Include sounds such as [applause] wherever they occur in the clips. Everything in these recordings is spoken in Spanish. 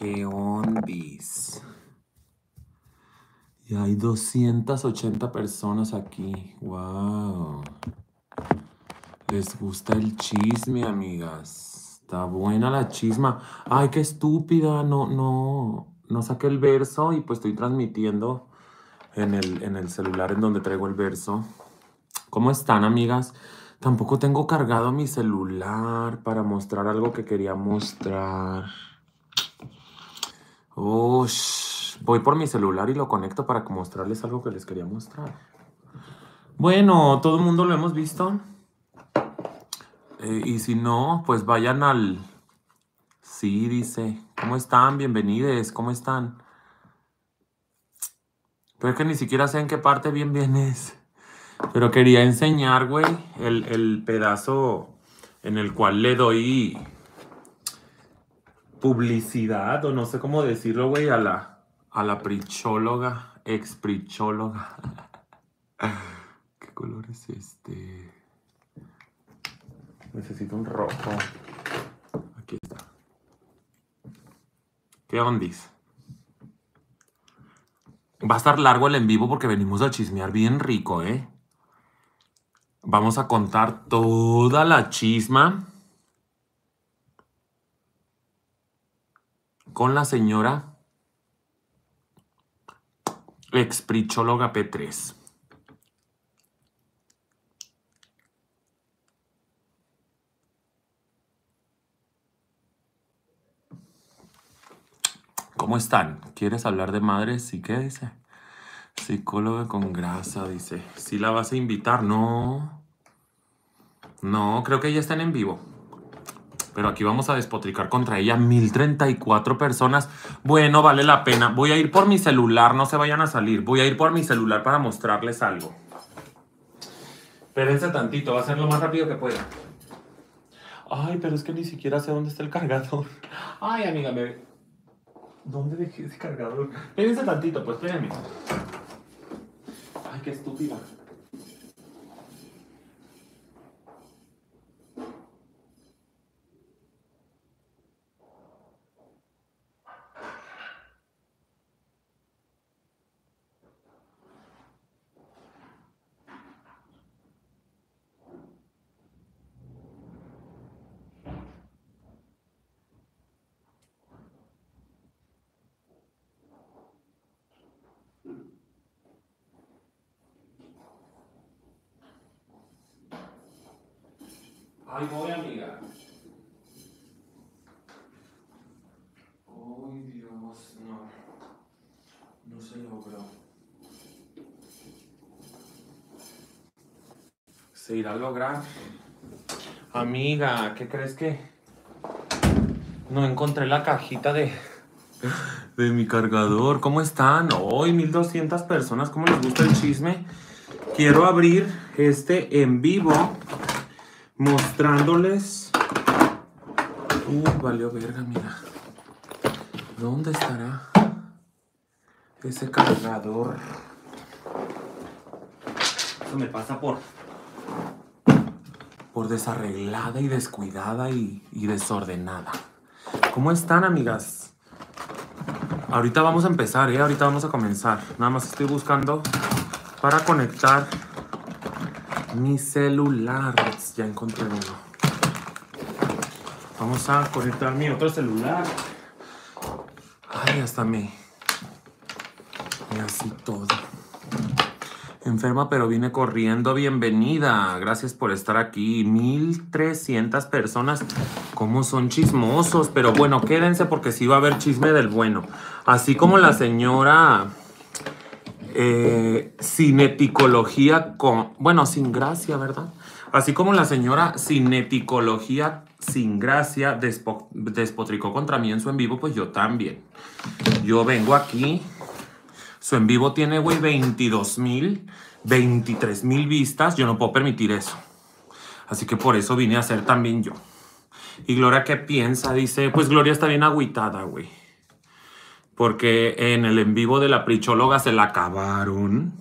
¿Qué ondis? Y hay 280 personas aquí. ¡Wow! Les gusta el chisme, amigas. Está buena la chisma. ¡Ay, qué estúpida! No, no. No saqué el verso y pues estoy transmitiendo en el, en el celular en donde traigo el verso. ¿Cómo están, amigas? Tampoco tengo cargado mi celular para mostrar algo que quería mostrar. Ush, voy por mi celular y lo conecto para mostrarles algo que les quería mostrar. Bueno, todo el mundo lo hemos visto. Eh, y si no, pues vayan al... Sí, dice. ¿Cómo están? Bienvenidos. ¿Cómo están? Pero es que ni siquiera sé en qué parte bien vienes. Pero quería enseñar, güey, el, el pedazo en el cual le doy publicidad, o no sé cómo decirlo, güey, a la, a la prichóloga, ex prichóloga. [laughs] ¿Qué color es este? Necesito un rojo. Aquí está. ¿Qué ondis? Va a estar largo el en vivo porque venimos a chismear bien rico, ¿eh? Vamos a contar toda la chisma con la señora exprichóloga P3. ¿Cómo están? ¿Quieres hablar de madres? ¿Y qué dice? Psicóloga con grasa, dice. ¿Sí la vas a invitar? No. No, creo que ella está en vivo. Pero aquí vamos a despotricar contra ella. 1034 personas. Bueno, vale la pena. Voy a ir por mi celular, no se vayan a salir. Voy a ir por mi celular para mostrarles algo. Espérense tantito, va a ser lo más rápido que pueda. Ay, pero es que ni siquiera sé dónde está el cargador. Ay, amiga, me... ¿Dónde dejé ese cargador? Espérense tantito, pues espérenme. Ay, qué estúpida. Ay, voy, amiga. Ay, Dios, no. No se logró. Se irá a lograr. Amiga, ¿qué crees que? No encontré la cajita de, de mi cargador. ¿Cómo están? Hoy 1200 personas. ¿Cómo les gusta el chisme? Quiero abrir este en vivo mostrándoles. Uy, valió verga, mira. ¿Dónde estará ese cargador? Eso me pasa por por desarreglada y descuidada y, desordenada. ¿Cómo están, amigas? Ahorita vamos a empezar, ¿eh? Ahorita vamos a comenzar. Nada más estoy buscando para conectar mi celular. Ya encontré uno. Vamos a conectar mi otro celular. Ay, hasta me. Y así todo. Enferma, pero vine corriendo. Bienvenida. Gracias por estar aquí. 1300 personas. ¿Cómo son chismosos? Pero bueno, quédense porque sí va a haber chisme del bueno. Así como la señora eh, cineticología con, bueno, sin gracia, ¿verdad? Así como la señora cineticología sin gracia despo- despotricó contra mí en su en vivo, pues yo también. Yo vengo aquí, su en vivo tiene, güey, 22 mil, 23 mil vistas, yo no puedo permitir eso. Así que por eso vine a hacer también yo. Y Gloria, ¿qué piensa? Dice, pues Gloria está bien agüitada, güey porque en el en vivo de la prichóloga se la acabaron.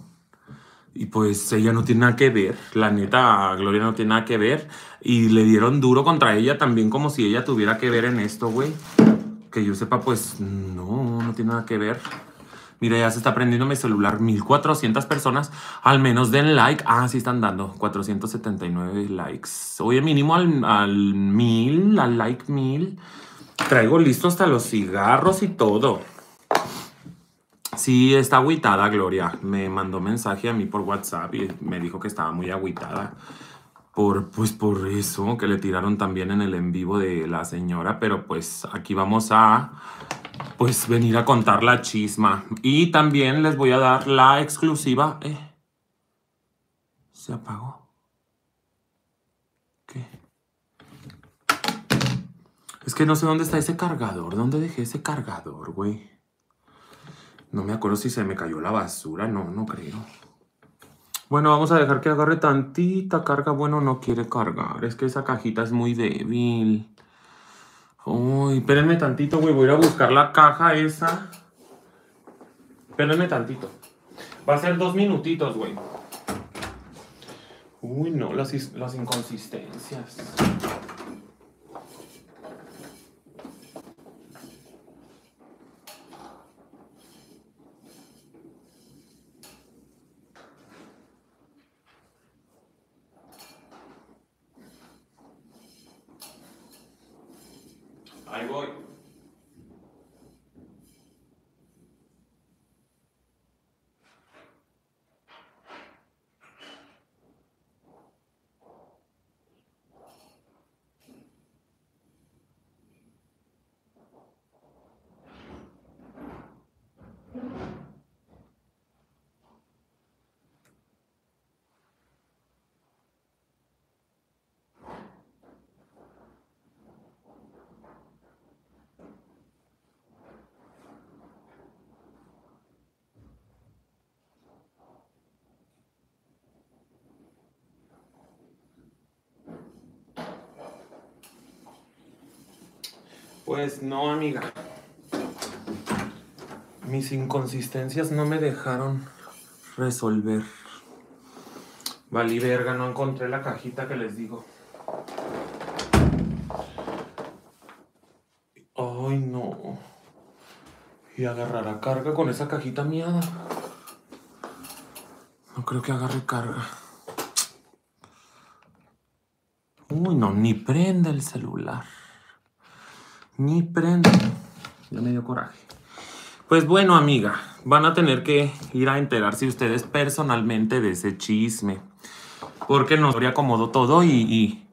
Y pues ella no tiene nada que ver. La neta, Gloria no tiene nada que ver. Y le dieron duro contra ella también, como si ella tuviera que ver en esto, güey. Que yo sepa, pues no, no tiene nada que ver. Mira, ya se está prendiendo mi celular. 1400 personas. Al menos den like. Ah, sí están dando. 479 likes. Oye, mínimo al, al mil, al like mil. Traigo listo hasta los cigarros y todo. Sí, está agüitada, Gloria. Me mandó mensaje a mí por WhatsApp y me dijo que estaba muy agüitada. Por, pues por eso, que le tiraron también en el en vivo de la señora. Pero pues aquí vamos a pues venir a contar la chisma. Y también les voy a dar la exclusiva. Eh, se apagó. ¿Qué? Es que no sé dónde está ese cargador. ¿Dónde dejé ese cargador, güey? No me acuerdo si se me cayó la basura. No, no creo. Bueno, vamos a dejar que agarre tantita carga. Bueno, no quiere cargar. Es que esa cajita es muy débil. Uy, espérenme tantito, güey. Voy a ir a buscar la caja esa. Espérenme tantito. Va a ser dos minutitos, güey. Uy, no, las, las inconsistencias. Ahí Pues no, amiga. Mis inconsistencias no me dejaron resolver. Valí verga, no encontré la cajita que les digo. Ay, no. Y agarrará carga con esa cajita miada. No creo que agarre carga. Uy, no, ni prende el celular. Ni prende. Ya me dio coraje. Pues bueno, amiga, van a tener que ir a enterarse ustedes personalmente de ese chisme. Porque no habría acomodó todo y,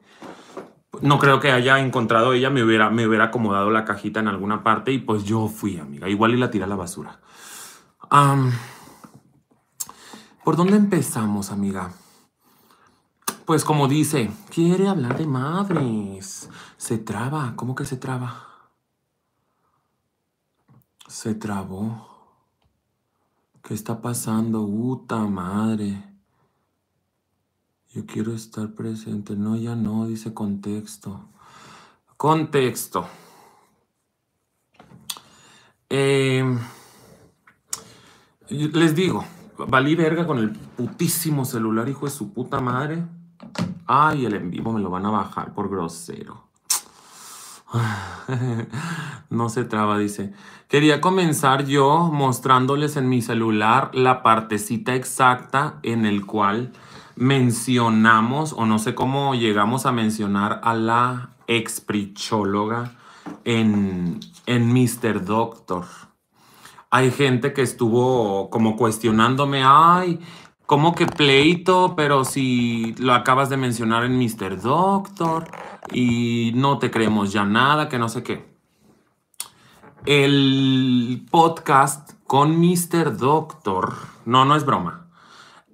no creo que haya encontrado ella, me hubiera, me hubiera acomodado la cajita en alguna parte y pues yo fui, amiga. Igual y la tiré a la basura. ¿Por dónde empezamos, amiga? Pues como dice, quiere hablar de madres. Se traba. ¿Cómo que se traba? Se trabó. ¿Qué está pasando? Uta madre. Yo quiero estar presente. No, ya no, dice contexto. Contexto. Eh, les digo, valí verga con el putísimo celular, hijo de su puta madre. Ay, el en vivo me lo van a bajar por grosero. [laughs] No se traba, dice. Quería comenzar yo mostrándoles en mi celular la partecita exacta en el cual mencionamos, o no sé cómo llegamos a mencionar a la exprichóloga en, en Mr. Doctor. Hay gente que estuvo como cuestionándome, ay, ¿cómo que pleito? Pero si lo acabas de mencionar en Mr. Doctor y no te creemos ya nada, que no sé qué. El podcast con Mr. Doctor, no, no es broma.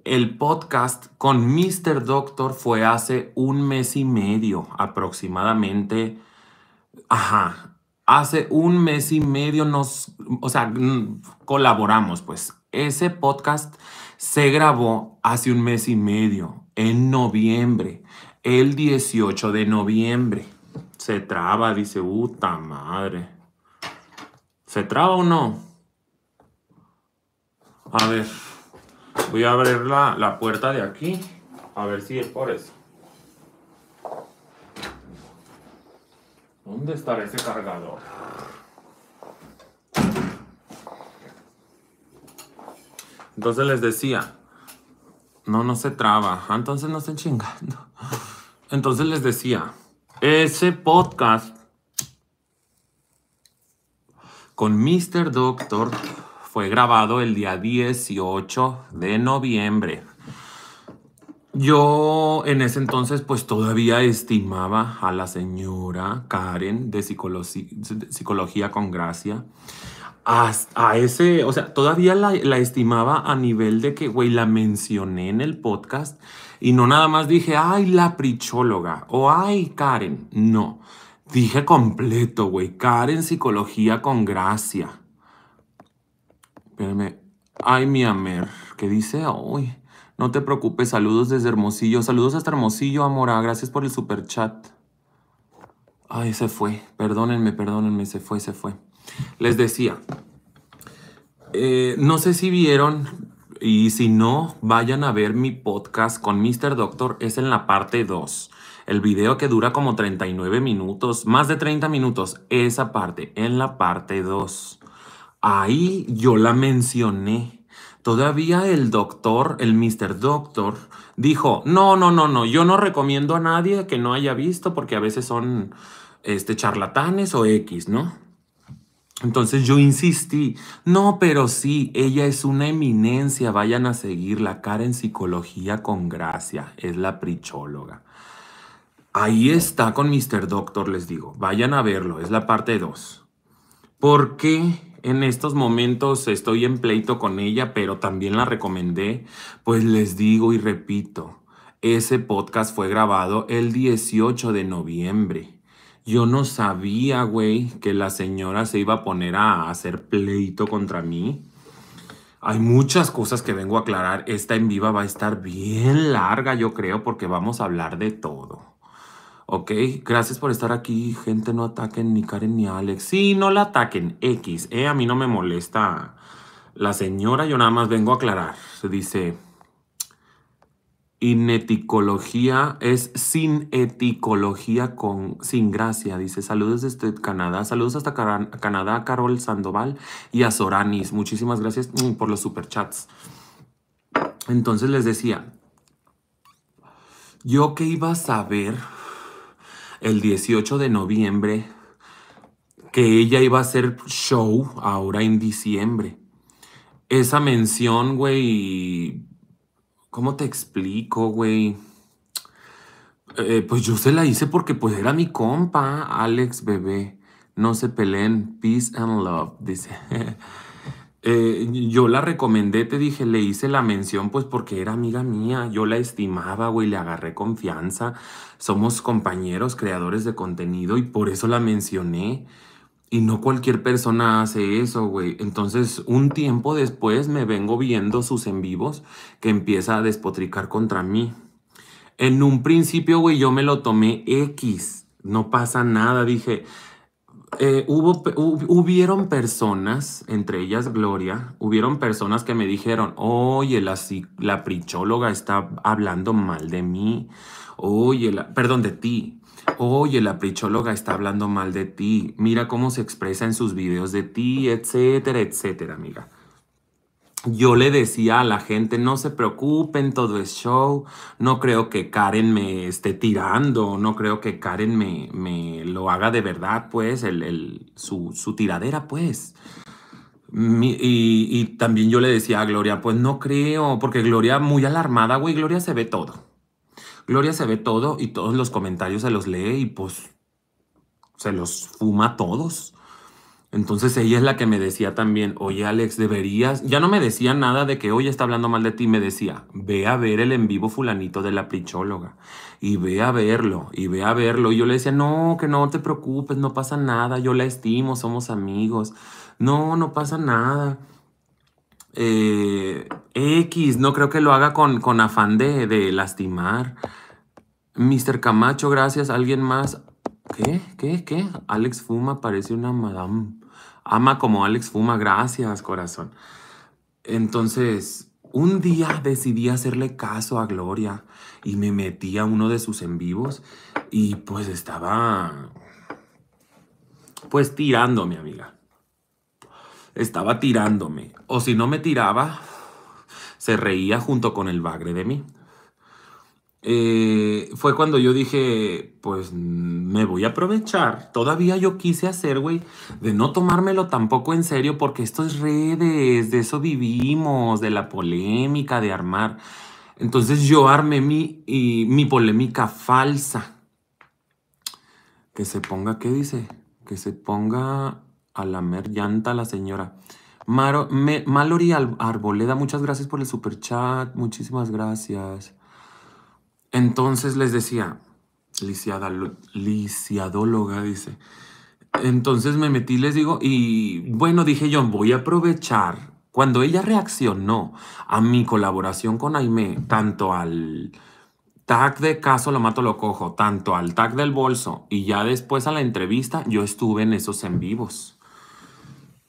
El podcast con Mr. Doctor fue hace un mes y medio aproximadamente. Ajá, hace un mes y medio nos, o sea, colaboramos, pues. Ese podcast se grabó hace un mes y medio, en noviembre el 18 de noviembre. Se traba, dice, puta madre. ¿Se traba o no? A ver, voy a abrir la, la puerta de aquí. A ver si es por eso. ¿Dónde estará ese cargador? Entonces les decía, no, no se traba. Ah, entonces no estén chingando. Entonces les decía, ese podcast con Mr. Doctor fue grabado el día 18 de noviembre. Yo en ese entonces pues todavía estimaba a la señora Karen de, psicología, con gracia. A, ese, o sea, todavía la, la estimaba a nivel de que, güey, la mencioné en el podcast y no nada más dije, ay, la prichóloga o ay, Karen. No, dije completo, güey, Karen psicología con gracia. Espérame, ay, mi amer, ¿qué dice hoy? No te preocupes, saludos desde Hermosillo. Saludos hasta Hermosillo, Amora. Gracias por el super chat. Ay, se fue. Perdónenme, perdónenme, se fue, se fue. Les decía, eh, no sé si vieron, y si no, vayan a ver mi podcast con Mr. Doctor. Es en la parte 2. El video que dura como 39 minutos, más de 30 minutos, esa parte, en la parte 2. Ahí yo la mencioné Todavía el doctor, el Mr. Doctor, dijo, no, no, no, no, yo no recomiendo a nadie que no haya visto porque a veces son este, charlatanes o X, ¿no? Entonces yo insistí, no, pero sí, ella es una eminencia, vayan a seguir la cara en psicología con gracia, es la prichóloga. Ahí está con Mr. Doctor, les digo, vayan a verlo, es la parte 2. ¿Por qué en estos momentos estoy en pleito con ella, pero también la recomendé, pues les digo y repito, ese podcast fue grabado el 18 de noviembre. Yo no sabía, güey, que la señora se iba a poner a hacer pleito contra mí. Hay muchas cosas que vengo a aclarar. Esta en viva va a estar bien larga, yo creo, porque vamos a hablar de todo. Ok, gracias por estar aquí. Gente, no ataquen ni Karen ni Alex. Sí, no la ataquen. X, eh, a mí no me molesta la señora, yo nada más vengo a aclarar. Se dice, ineticología es sin eticología con sin gracia. Dice, saludos desde Canadá. Saludos hasta Canadá, Carol Sandoval y a Soranis. Muchísimas gracias mm, por los superchats. Entonces les decía, yo que iba a saber el 18 de noviembre que ella iba a hacer show ahora en diciembre. Esa mención, güey, ¿cómo te explico, güey? Eh, pues yo se la hice porque pues era mi compa, Alex Bebé. No se peleen, peace and love, dice. [laughs] Eh, yo la recomendé, te dije, le hice la mención pues porque era amiga mía, yo la estimaba, güey, le agarré confianza, somos compañeros, creadores de contenido y por eso la mencioné. Y no cualquier persona hace eso, güey. Entonces, un tiempo después me vengo viendo sus en vivos que empieza a despotricar contra mí. En un principio, güey, yo me lo tomé X. No pasa nada. Dije, eh, hubo, hubieron personas, entre ellas Gloria, hubieron personas que me dijeron, oye, la, la prichóloga está hablando mal de mí, oye, perdón, de ti, oye, la prichóloga está hablando mal de ti, mira cómo se expresa en sus videos de ti, etcétera, etcétera, amiga yo le decía a la gente, no se preocupen, todo es show, no creo que Karen me esté tirando, no creo que Karen me, me lo haga de verdad, pues, el, su, su, tiradera, pues. y, y, también yo le decía a Gloria, pues no creo, porque Gloria muy alarmada, güey, Gloria se ve todo. Gloria se ve todo y todos los comentarios se los lee y pues se los fuma todos. Entonces ella es la que me decía también, oye Alex, deberías, ya no me decía nada de que hoy está hablando mal de ti, me decía, ve a ver el en vivo fulanito de la prichóloga y ve a verlo y ve a verlo. Y yo le decía, no, que no te preocupes, no pasa nada, yo la estimo, somos amigos, no, no pasa nada. Eh, X, no creo que lo haga con, con afán de, de lastimar. Mr. Camacho, gracias. ¿Alguien más? ¿Qué? ¿Qué? ¿Qué? Alex Fuma parece una madame. Ama como Alex Fuma, gracias, corazón. Entonces, un día decidí hacerle caso a Gloria y me metí a uno de sus en vivos y pues estaba, pues tirándome, amiga. Estaba tirándome. O si no me tiraba, se reía junto con el bagre de mí. Eh, fue cuando yo dije, pues me voy a aprovechar. Todavía yo quise hacer, güey, de no tomármelo tampoco en serio, porque esto es redes, de eso vivimos, de la polémica, de armar. Entonces yo armé mi, y, mi polémica falsa. Que se ponga, ¿qué dice? Que se ponga a lamer llanta la señora. Maro, Mallory Arboleda, muchas gracias por el super chat. Muchísimas gracias. Entonces les decía, lisiadóloga, dice. Entonces me metí, les digo, y bueno, dije yo, voy a aprovechar. Cuando ella reaccionó a mi colaboración con Aime, tanto al tag de caso lo mato, lo cojo, tanto al tag del bolso y ya después a la entrevista, yo estuve en esos en vivos.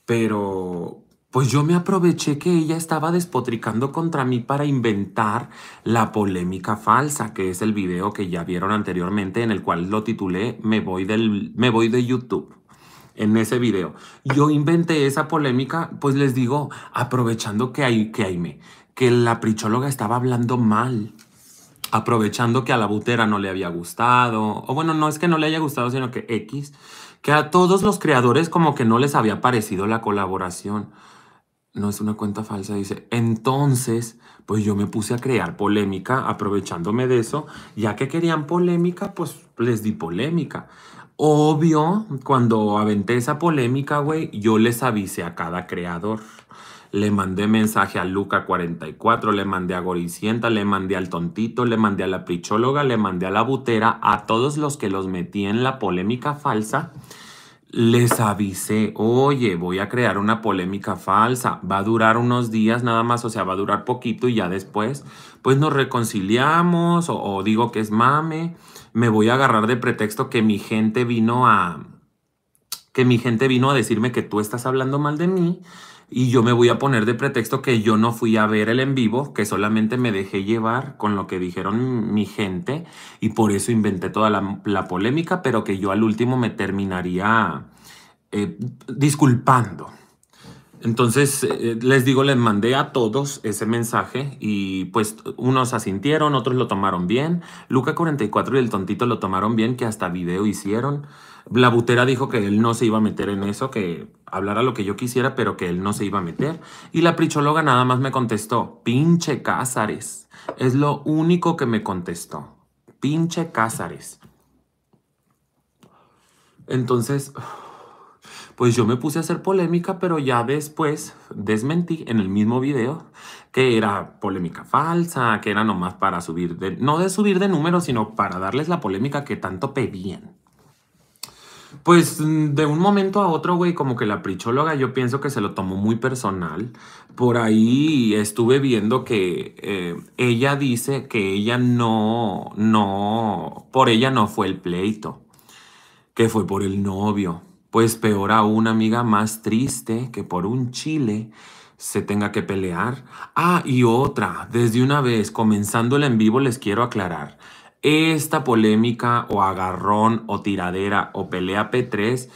Pero pues yo me aproveché que ella estaba despotricando contra mí para inventar la polémica falsa, que es el video que ya vieron anteriormente en el cual lo titulé Me voy, del, me voy de YouTube. En ese video. Yo inventé esa polémica, pues les digo, aprovechando que hay, que hay me, que la prichóloga estaba hablando mal aprovechando que a la butera no le había gustado, o bueno, no es que no le haya gustado, sino que X, que a todos los creadores como que no les había parecido la colaboración no es una cuenta falsa, dice. Entonces, pues yo me puse a crear polémica aprovechándome de eso. Ya que querían polémica, pues les di polémica. Obvio, cuando aventé esa polémica, güey, yo les avisé a cada creador. Le mandé mensaje a Luca44, le mandé a Goricienta, le mandé al Tontito, le mandé a la Prichóloga, le mandé a la Butera, a todos los que los metí en la polémica falsa les avisé, oye, voy a crear una polémica falsa, va a durar unos días nada más, o sea, va a durar poquito y ya después, pues nos reconciliamos o, digo que es mame, me voy a agarrar de pretexto que mi gente vino a, que mi gente vino a decirme que tú estás hablando mal de mí y yo me voy a poner de pretexto que yo no fui a ver el en vivo, que solamente me dejé llevar con lo que dijeron mi gente y por eso inventé toda la, polémica, pero que yo al último me terminaría eh, disculpando. Entonces, eh, les digo, les mandé a todos ese mensaje y pues unos asintieron, otros lo tomaron bien. Luca 44 y el tontito lo tomaron bien, que hasta video hicieron. La butera dijo que él no se iba a meter en eso, que hablara lo que yo quisiera, pero que él no se iba a meter. Y la prichóloga nada más me contestó, pinche Cázares. Es lo único que me contestó. Pinche Cázares. Entonces, pues yo me puse a hacer polémica, pero ya después desmentí en el mismo video que era polémica falsa, que era nomás para subir de, no de subir de números, sino para darles la polémica que tanto pedían. Pues mm, de un momento a otro, güey, como que la prichóloga yo pienso que se lo tomó muy personal. Por ahí estuve viendo que eh, ella dice que ella no, no, por ella no fue el pleito, que fue por el novio. Pues peor aún, amiga, más triste que por un chile se tenga que pelear. Ah, y otra, desde una vez, comenzando el en vivo, les quiero aclarar. Esta polémica o agarrón o tiradera o pelea P3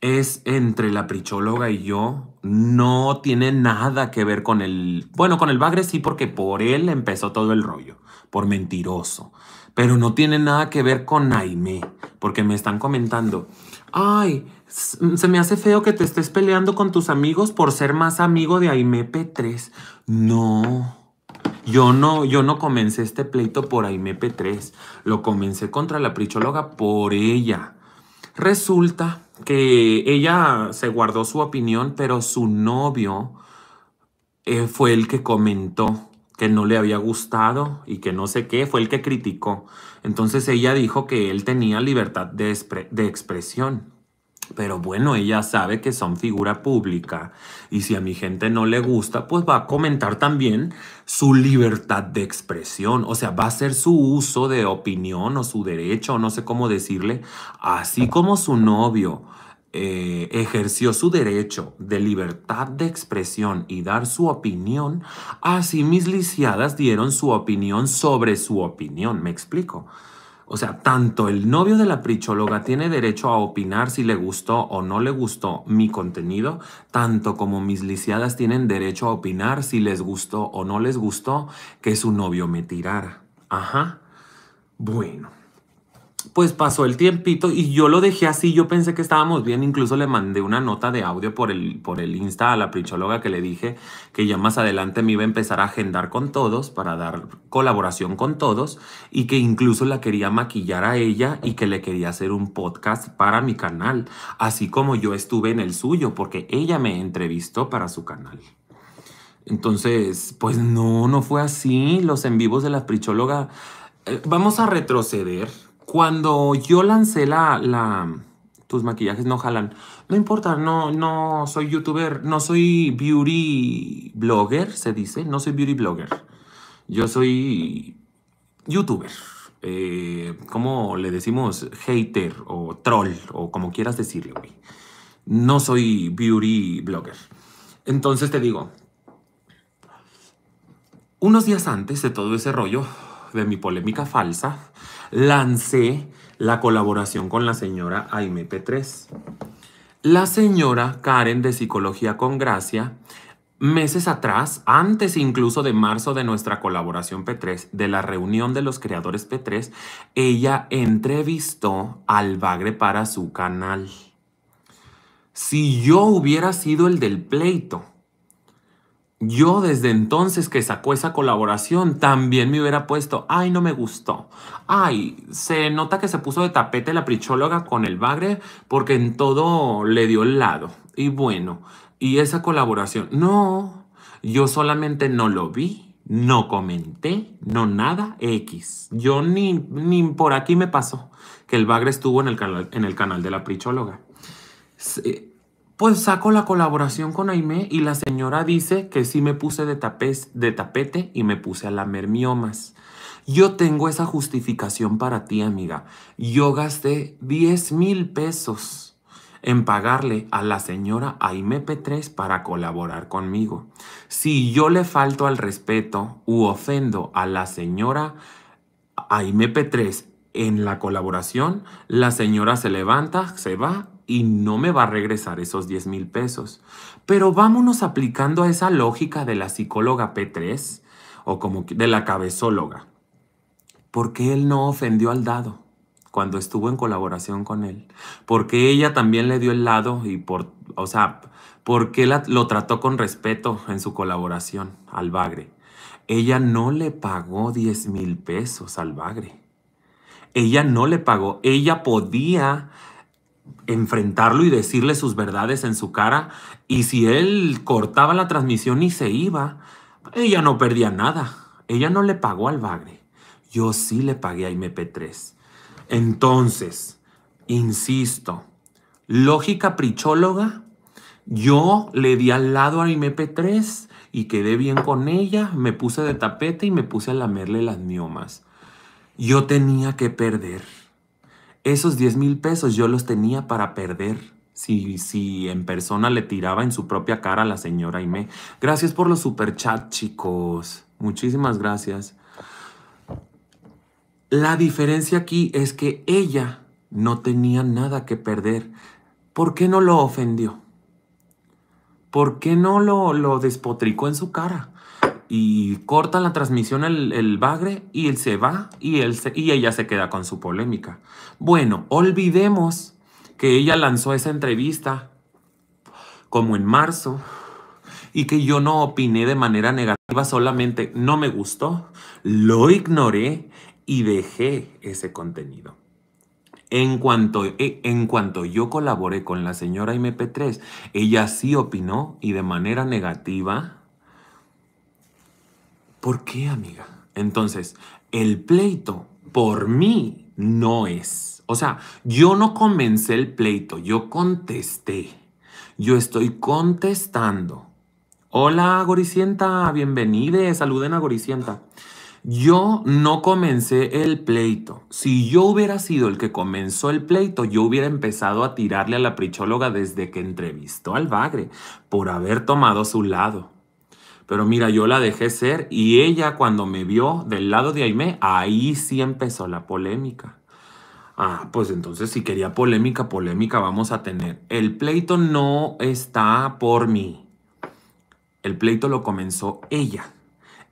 es entre la prichóloga y yo. No tiene nada que ver con el... Bueno, con el bagre sí, porque por él empezó todo el rollo, por mentiroso. Pero no tiene nada que ver con Aime, porque me están comentando, ay, se me hace feo que te estés peleando con tus amigos por ser más amigo de Aime P3. No. Yo no, yo no comencé este pleito por Aime P3, lo comencé contra la prichóloga por ella. Resulta que ella se guardó su opinión, pero su novio eh, fue el que comentó que no le había gustado y que no sé qué, fue el que criticó. Entonces ella dijo que él tenía libertad de, de expresión. Pero bueno, ella sabe que son figura pública y si a mi gente no le gusta, pues va a comentar también su libertad de expresión. O sea, va a ser su uso de opinión o su derecho, no sé cómo decirle, así como su novio eh, ejerció su derecho de libertad de expresión y dar su opinión, así mis lisiadas dieron su opinión sobre su opinión. ¿Me explico? O sea, tanto el novio de la prichóloga tiene derecho a opinar si le gustó o no le gustó mi contenido, tanto como mis lisiadas tienen derecho a opinar si les gustó o no les gustó que su novio me tirara. Ajá. Bueno pues pasó el tiempito y yo lo dejé así, yo pensé que estábamos bien, incluso le mandé una nota de audio por el, por el Insta a la prichóloga que le dije que ya más adelante me iba a empezar a agendar con todos para dar colaboración con todos y que incluso la quería maquillar a ella y que le quería hacer un podcast para mi canal, así como yo estuve en el suyo, porque ella me entrevistó para su canal. Entonces, pues no, no fue así. Los en vivos de la prichóloga. Eh, vamos a retroceder cuando yo lancé la, tus maquillajes no jalan. No importa, no, no soy youtuber, no soy beauty blogger, se dice. No soy beauty blogger. Yo soy youtuber. Eh, ¿Cómo le decimos? Hater o troll o como quieras decirle, güey. No soy beauty blogger. Entonces te digo, unos días antes de todo ese rollo, de mi polémica falsa, lancé la colaboración con la señora Aime P3. La señora Karen de Psicología con Gracia, meses atrás, antes incluso de marzo de nuestra colaboración P3, de la reunión de los creadores P3, ella entrevistó al Bagre para su canal. Si yo hubiera sido el del pleito, yo desde entonces que sacó esa colaboración también me hubiera puesto, ay, no me gustó. Ay, se nota que se puso de tapete la prichóloga con el bagre porque en todo le dio el lado. Y bueno, y esa colaboración, no, yo solamente no lo vi, no comenté, no nada, X. Yo ni, ni por aquí me pasó que el bagre estuvo en el, canal, en el canal de la prichóloga. Pues saco la colaboración con Aime y la señora dice que sí me puse de, de tapete y me puse a lamer miomas. Yo tengo esa justificación para ti, amiga. Yo gasté 10 mil pesos en pagarle a la señora Aime P3 para colaborar conmigo. Si yo le falto al respeto u ofendo a la señora Aime P3 en la colaboración, la señora se levanta, se va y no me va a regresar esos 10 mil pesos. Pero vámonos aplicando a esa lógica de la psicóloga P3 o como de la cabezóloga. ¿Por qué él no ofendió al dado cuando estuvo en colaboración con él? Porque ella también le dio el lado y por, o sea, ¿por qué lo trató con respeto en su colaboración al bagre? Ella no le pagó 10 mil pesos al bagre. Ella no le pagó. Ella podía enfrentarlo y decirle sus verdades en su cara. Y si él cortaba la transmisión y se iba, ella no perdía nada. Ella no le pagó al bagre. Yo sí le pagué a MP3. Entonces, insisto, lógica prichóloga, yo le di al lado a MP3 y quedé bien con ella, me puse de tapete y me puse a lamerle las miomas. Yo tenía que perder. Esos 10 mil pesos yo los tenía para perder. Si, si en persona le tiraba en su propia cara a la señora Aime. Gracias por los superchats, chicos. Muchísimas gracias. La diferencia aquí es que ella no tenía nada que perder. ¿Por qué no lo ofendió? ¿Por qué no lo, lo despotricó en su cara? Y corta la transmisión el, bagre y él se va y, él y ella se queda con su polémica. Bueno, olvidemos que ella lanzó esa entrevista como en marzo y que yo no opiné de manera negativa, solamente no me gustó, lo ignoré y dejé ese contenido. En cuanto, eh, en cuanto yo colaboré con la señora MP3, ella sí opinó y de manera negativa ¿Por qué, amiga? Entonces, el pleito por mí no es. O sea, yo no comencé el pleito, yo contesté. Yo estoy contestando. Hola, Goricienta, bienvenida, saluden a Goricienta. Yo no comencé el pleito. Si yo hubiera sido el que comenzó el pleito, yo hubiera empezado a tirarle a la prichóloga desde que entrevistó al bagre por haber tomado su lado. Pero mira, yo la dejé ser y ella cuando me vio del lado de Aime, ahí sí empezó la polémica. Ah, pues entonces si quería polémica, polémica vamos a tener. El pleito no está por mí. El pleito lo comenzó ella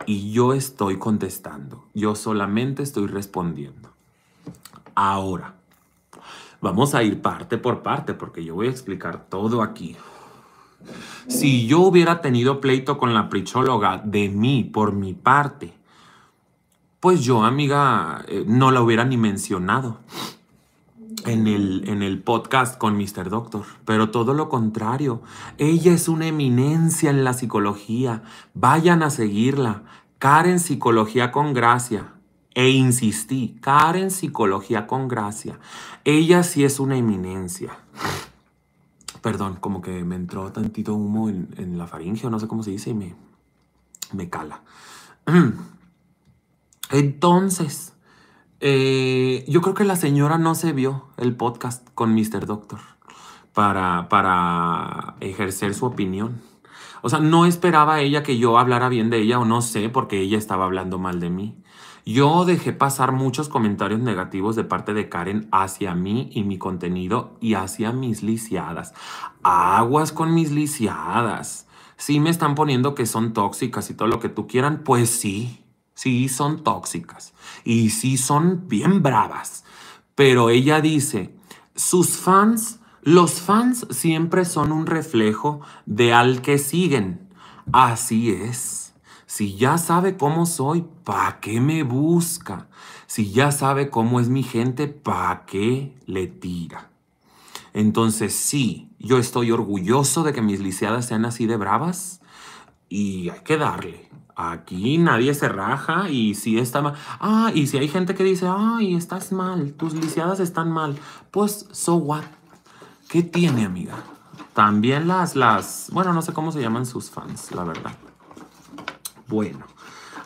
y yo estoy contestando. Yo solamente estoy respondiendo. Ahora, vamos a ir parte por parte porque yo voy a explicar todo aquí. Si yo hubiera tenido pleito con la prichóloga de mí, por mi parte, pues yo, amiga, eh, no la hubiera ni mencionado en el, en el podcast con Mr. Doctor, pero todo lo contrario. Ella es una eminencia en la psicología. Vayan a seguirla. Karen Psicología con Gracia. E insistí, Karen Psicología con Gracia. Ella sí es una eminencia. Perdón, como que me entró tantito humo en, la faringe, o no sé cómo se dice, y me, me cala. [clears throat] Entonces, eh, yo creo que la señora no se vio el podcast con Mr. Doctor para, para ejercer su opinión. O sea, no esperaba ella que yo hablara bien de ella o no sé porque ella estaba hablando mal de mí. Yo dejé pasar muchos comentarios negativos de parte de Karen hacia mí y mi contenido y hacia mis lisiadas. Aguas con mis lisiadas. Sí me están poniendo que son tóxicas y todo lo que tú quieran. Pues sí, sí son tóxicas y sí son bien bravas. Pero ella dice, sus fans, los fans siempre son un reflejo de al que siguen. Así es. Si ya sabe cómo soy, ¿para qué me busca? Si ya sabe cómo es mi gente, ¿para qué le tira? Entonces sí, yo estoy orgulloso de que mis lisiadas sean así de bravas y hay que darle. Aquí nadie se raja y si está mal. Ah, y si hay gente que dice, ay, estás mal, tus lisiadas están mal. Pues, so what? ¿Qué tiene, amiga? También las, las, bueno, no sé cómo se llaman sus fans, la verdad. Bueno,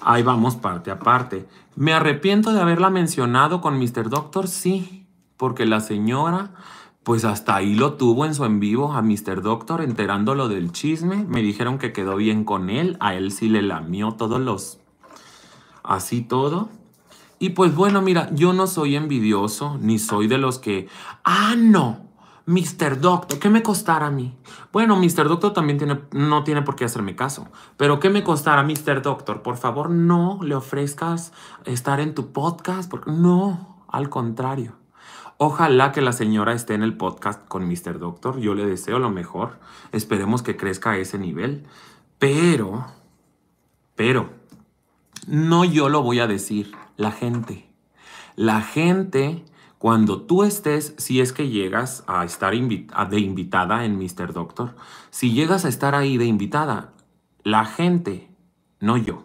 ahí vamos parte a parte. ¿Me arrepiento de haberla mencionado con Mr. Doctor? Sí, porque la señora pues hasta ahí lo tuvo en su en vivo a Mr. Doctor enterándolo del chisme. Me dijeron que quedó bien con él. A él sí le lamió todos los... Así todo. Y pues bueno, mira, yo no soy envidioso, ni soy de los que... Ah, no. Mr. Doctor, ¿qué me costará a mí? Bueno, Mr. Doctor también tiene, no tiene por qué hacerme caso. Pero ¿qué me costará, Mr. Doctor? Por favor, no le ofrezcas estar en tu podcast. Porque no, al contrario. Ojalá que la señora esté en el podcast con Mr. Doctor. Yo le deseo lo mejor. Esperemos que crezca a ese nivel. Pero, pero, no yo lo voy a decir, la gente. La gente, cuando tú estés, si es que llegas a estar de invitada en Mr. Doctor, si llegas a estar ahí de invitada, la gente, no yo,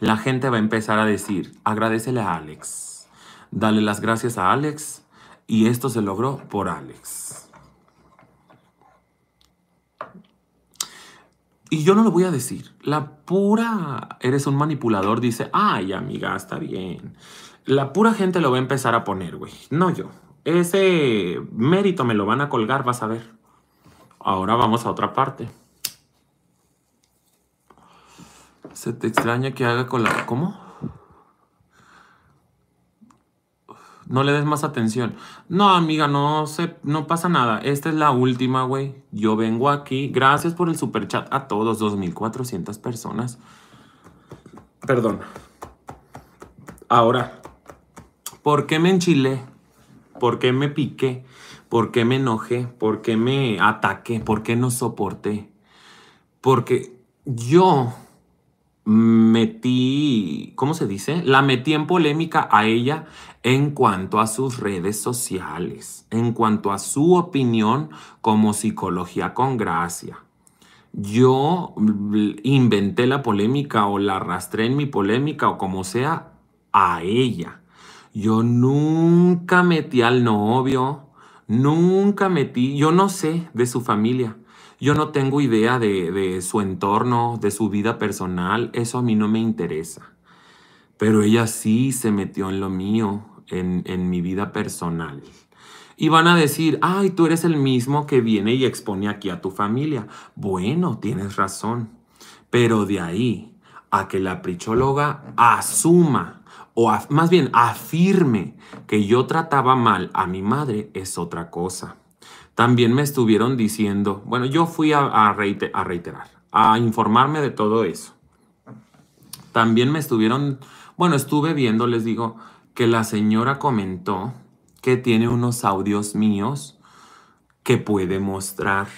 la gente va a empezar a decir, agradecele a Alex. Dale las gracias a Alex y esto se logró por Alex. Y yo no lo voy a decir. La pura, eres un manipulador, dice, ay amiga, está bien. La pura gente lo va a empezar a poner, güey. No yo. Ese mérito me lo van a colgar, vas a ver. Ahora vamos a otra parte. Se te extraña que haga con la... ¿Cómo? No le des más atención. No, amiga, no se, no pasa nada. Esta es la última, güey. Yo vengo aquí. Gracias por el super chat a todos, 2400 personas. Perdón. Ahora, ¿por qué me enchilé? ¿Por qué me piqué? ¿Por qué me enojé? ¿Por qué me ataqué? ¿Por qué no soporté? Porque yo metí, ¿cómo se dice? La metí en polémica a ella en cuanto a sus redes sociales, en cuanto a su opinión como psicología con gracia. Yo inventé la polémica o la arrastré en mi polémica o como sea a ella. Yo nunca metí al novio, nunca metí, yo no sé de su familia. Yo no tengo idea de, su entorno, de su vida personal, eso a mí no me interesa. Pero ella sí se metió en lo mío, en, en mi vida personal. Y van a decir, ay, tú eres el mismo que viene y expone aquí a tu familia. Bueno, tienes razón. Pero de ahí a que la prichóloga asuma o más bien afirme que yo trataba mal a mi madre es otra cosa. También me estuvieron diciendo, bueno, yo fui a, reiterar, a informarme de todo eso. También me estuvieron, bueno, estuve viendo, les digo, que la señora comentó que tiene unos audios míos que puede mostrar.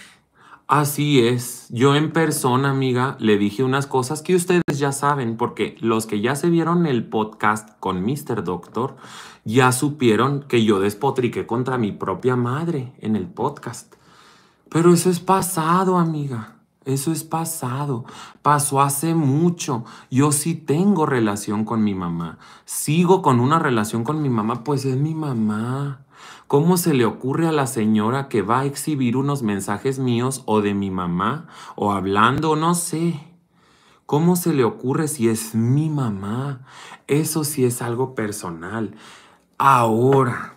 Así es, yo en persona, amiga, le dije unas cosas que ustedes ya saben, porque los que ya se vieron el podcast con Mr. Doctor, ya supieron que yo despotriqué contra mi propia madre en el podcast. Pero eso es pasado, amiga. Eso es pasado. Pasó hace mucho. Yo sí tengo relación con mi mamá. Sigo con una relación con mi mamá, pues es mi mamá. ¿Cómo se le ocurre a la señora que va a exhibir unos mensajes míos o de mi mamá o hablando, no sé? ¿Cómo se le ocurre si es mi mamá? Eso sí es algo personal. Ahora,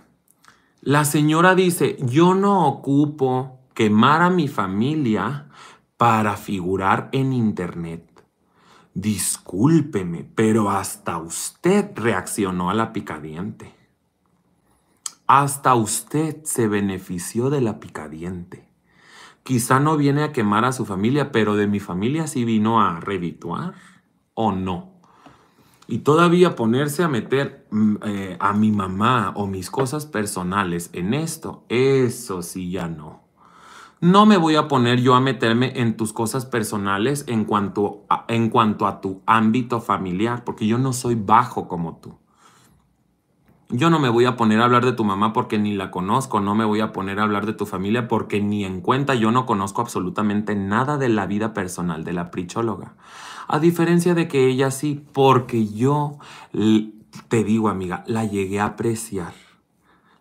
la señora dice, yo no ocupo quemar a mi familia para figurar en internet. Discúlpeme, pero hasta usted reaccionó a la picadiente. Hasta usted se benefició de la picadiente. Quizá no viene a quemar a su familia, pero de mi familia sí vino a revituar o no. Y todavía ponerse a meter mm, eh, a mi mamá o mis cosas personales en esto, eso sí ya no. No me voy a poner yo a meterme en tus cosas personales en cuanto en cuanto a tu ámbito familiar, porque yo no soy bajo como tú. Yo no me voy a poner a hablar de tu mamá porque ni la conozco, no me voy a poner a hablar de tu familia porque ni en cuenta yo no conozco absolutamente nada de la vida personal de la prichóloga. A diferencia de que ella sí, porque yo te digo amiga, la llegué a apreciar,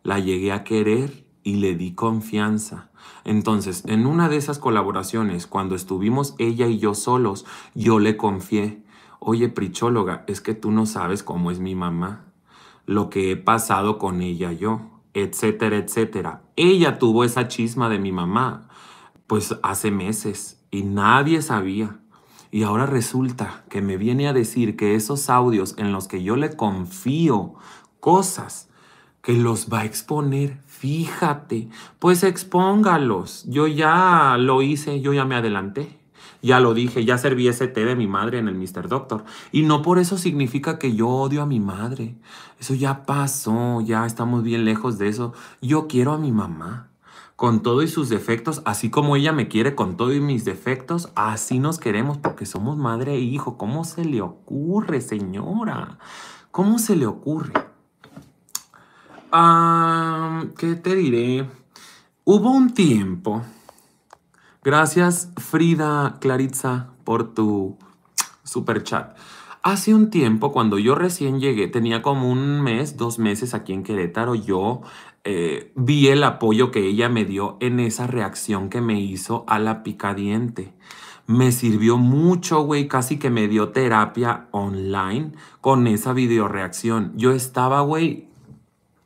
la llegué a querer y le di confianza. Entonces, en una de esas colaboraciones, cuando estuvimos ella y yo solos, yo le confié, oye, prichóloga, es que tú no sabes cómo es mi mamá lo que he pasado con ella yo, etcétera, etcétera. Ella tuvo esa chisma de mi mamá, pues hace meses y nadie sabía. Y ahora resulta que me viene a decir que esos audios en los que yo le confío cosas que los va a exponer, fíjate, pues expóngalos. Yo ya lo hice, yo ya me adelanté. Ya lo dije, ya serví ese té de mi madre en el Mr. Doctor. Y no por eso significa que yo odio a mi madre. Eso ya pasó, ya estamos bien lejos de eso. Yo quiero a mi mamá. Con todo y sus defectos, así como ella me quiere con todo y mis defectos, así nos queremos porque somos madre e hijo. ¿Cómo se le ocurre, señora? ¿Cómo se le ocurre? Ah, ¿Qué te diré? Hubo un tiempo Gracias Frida Claritza por tu super chat. Hace un tiempo, cuando yo recién llegué, tenía como un mes, dos meses aquí en Querétaro, yo eh, vi el apoyo que ella me dio en esa reacción que me hizo a la picadiente. Me sirvió mucho, güey, casi que me dio terapia online con esa videoreacción. Yo estaba, güey,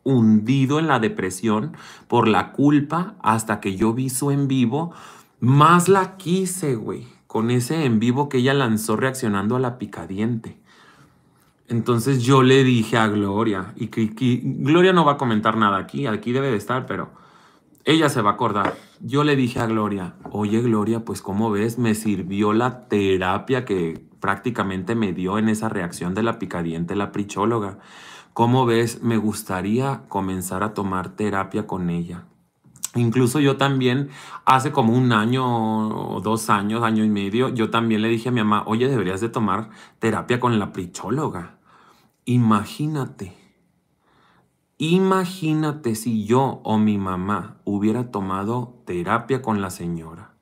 hundido en la depresión por la culpa hasta que yo vi su en vivo más la quise, güey, con ese en vivo que ella lanzó reaccionando a la picadiente. Entonces yo le dije a Gloria, y que, Gloria no va a comentar nada aquí, aquí debe de estar, pero ella se va a acordar. Yo le dije a Gloria, oye Gloria, pues como ves, me sirvió la terapia que prácticamente me dio en esa reacción de la picadiente la prichóloga. ¿Cómo ves? Me gustaría comenzar a tomar terapia con ella. Incluso yo también, hace como un año o dos años, año y medio, yo también le dije a mi mamá, oye, deberías de tomar terapia con la prichóloga. Imagínate, imagínate si yo o mi mamá hubiera tomado terapia con la señora.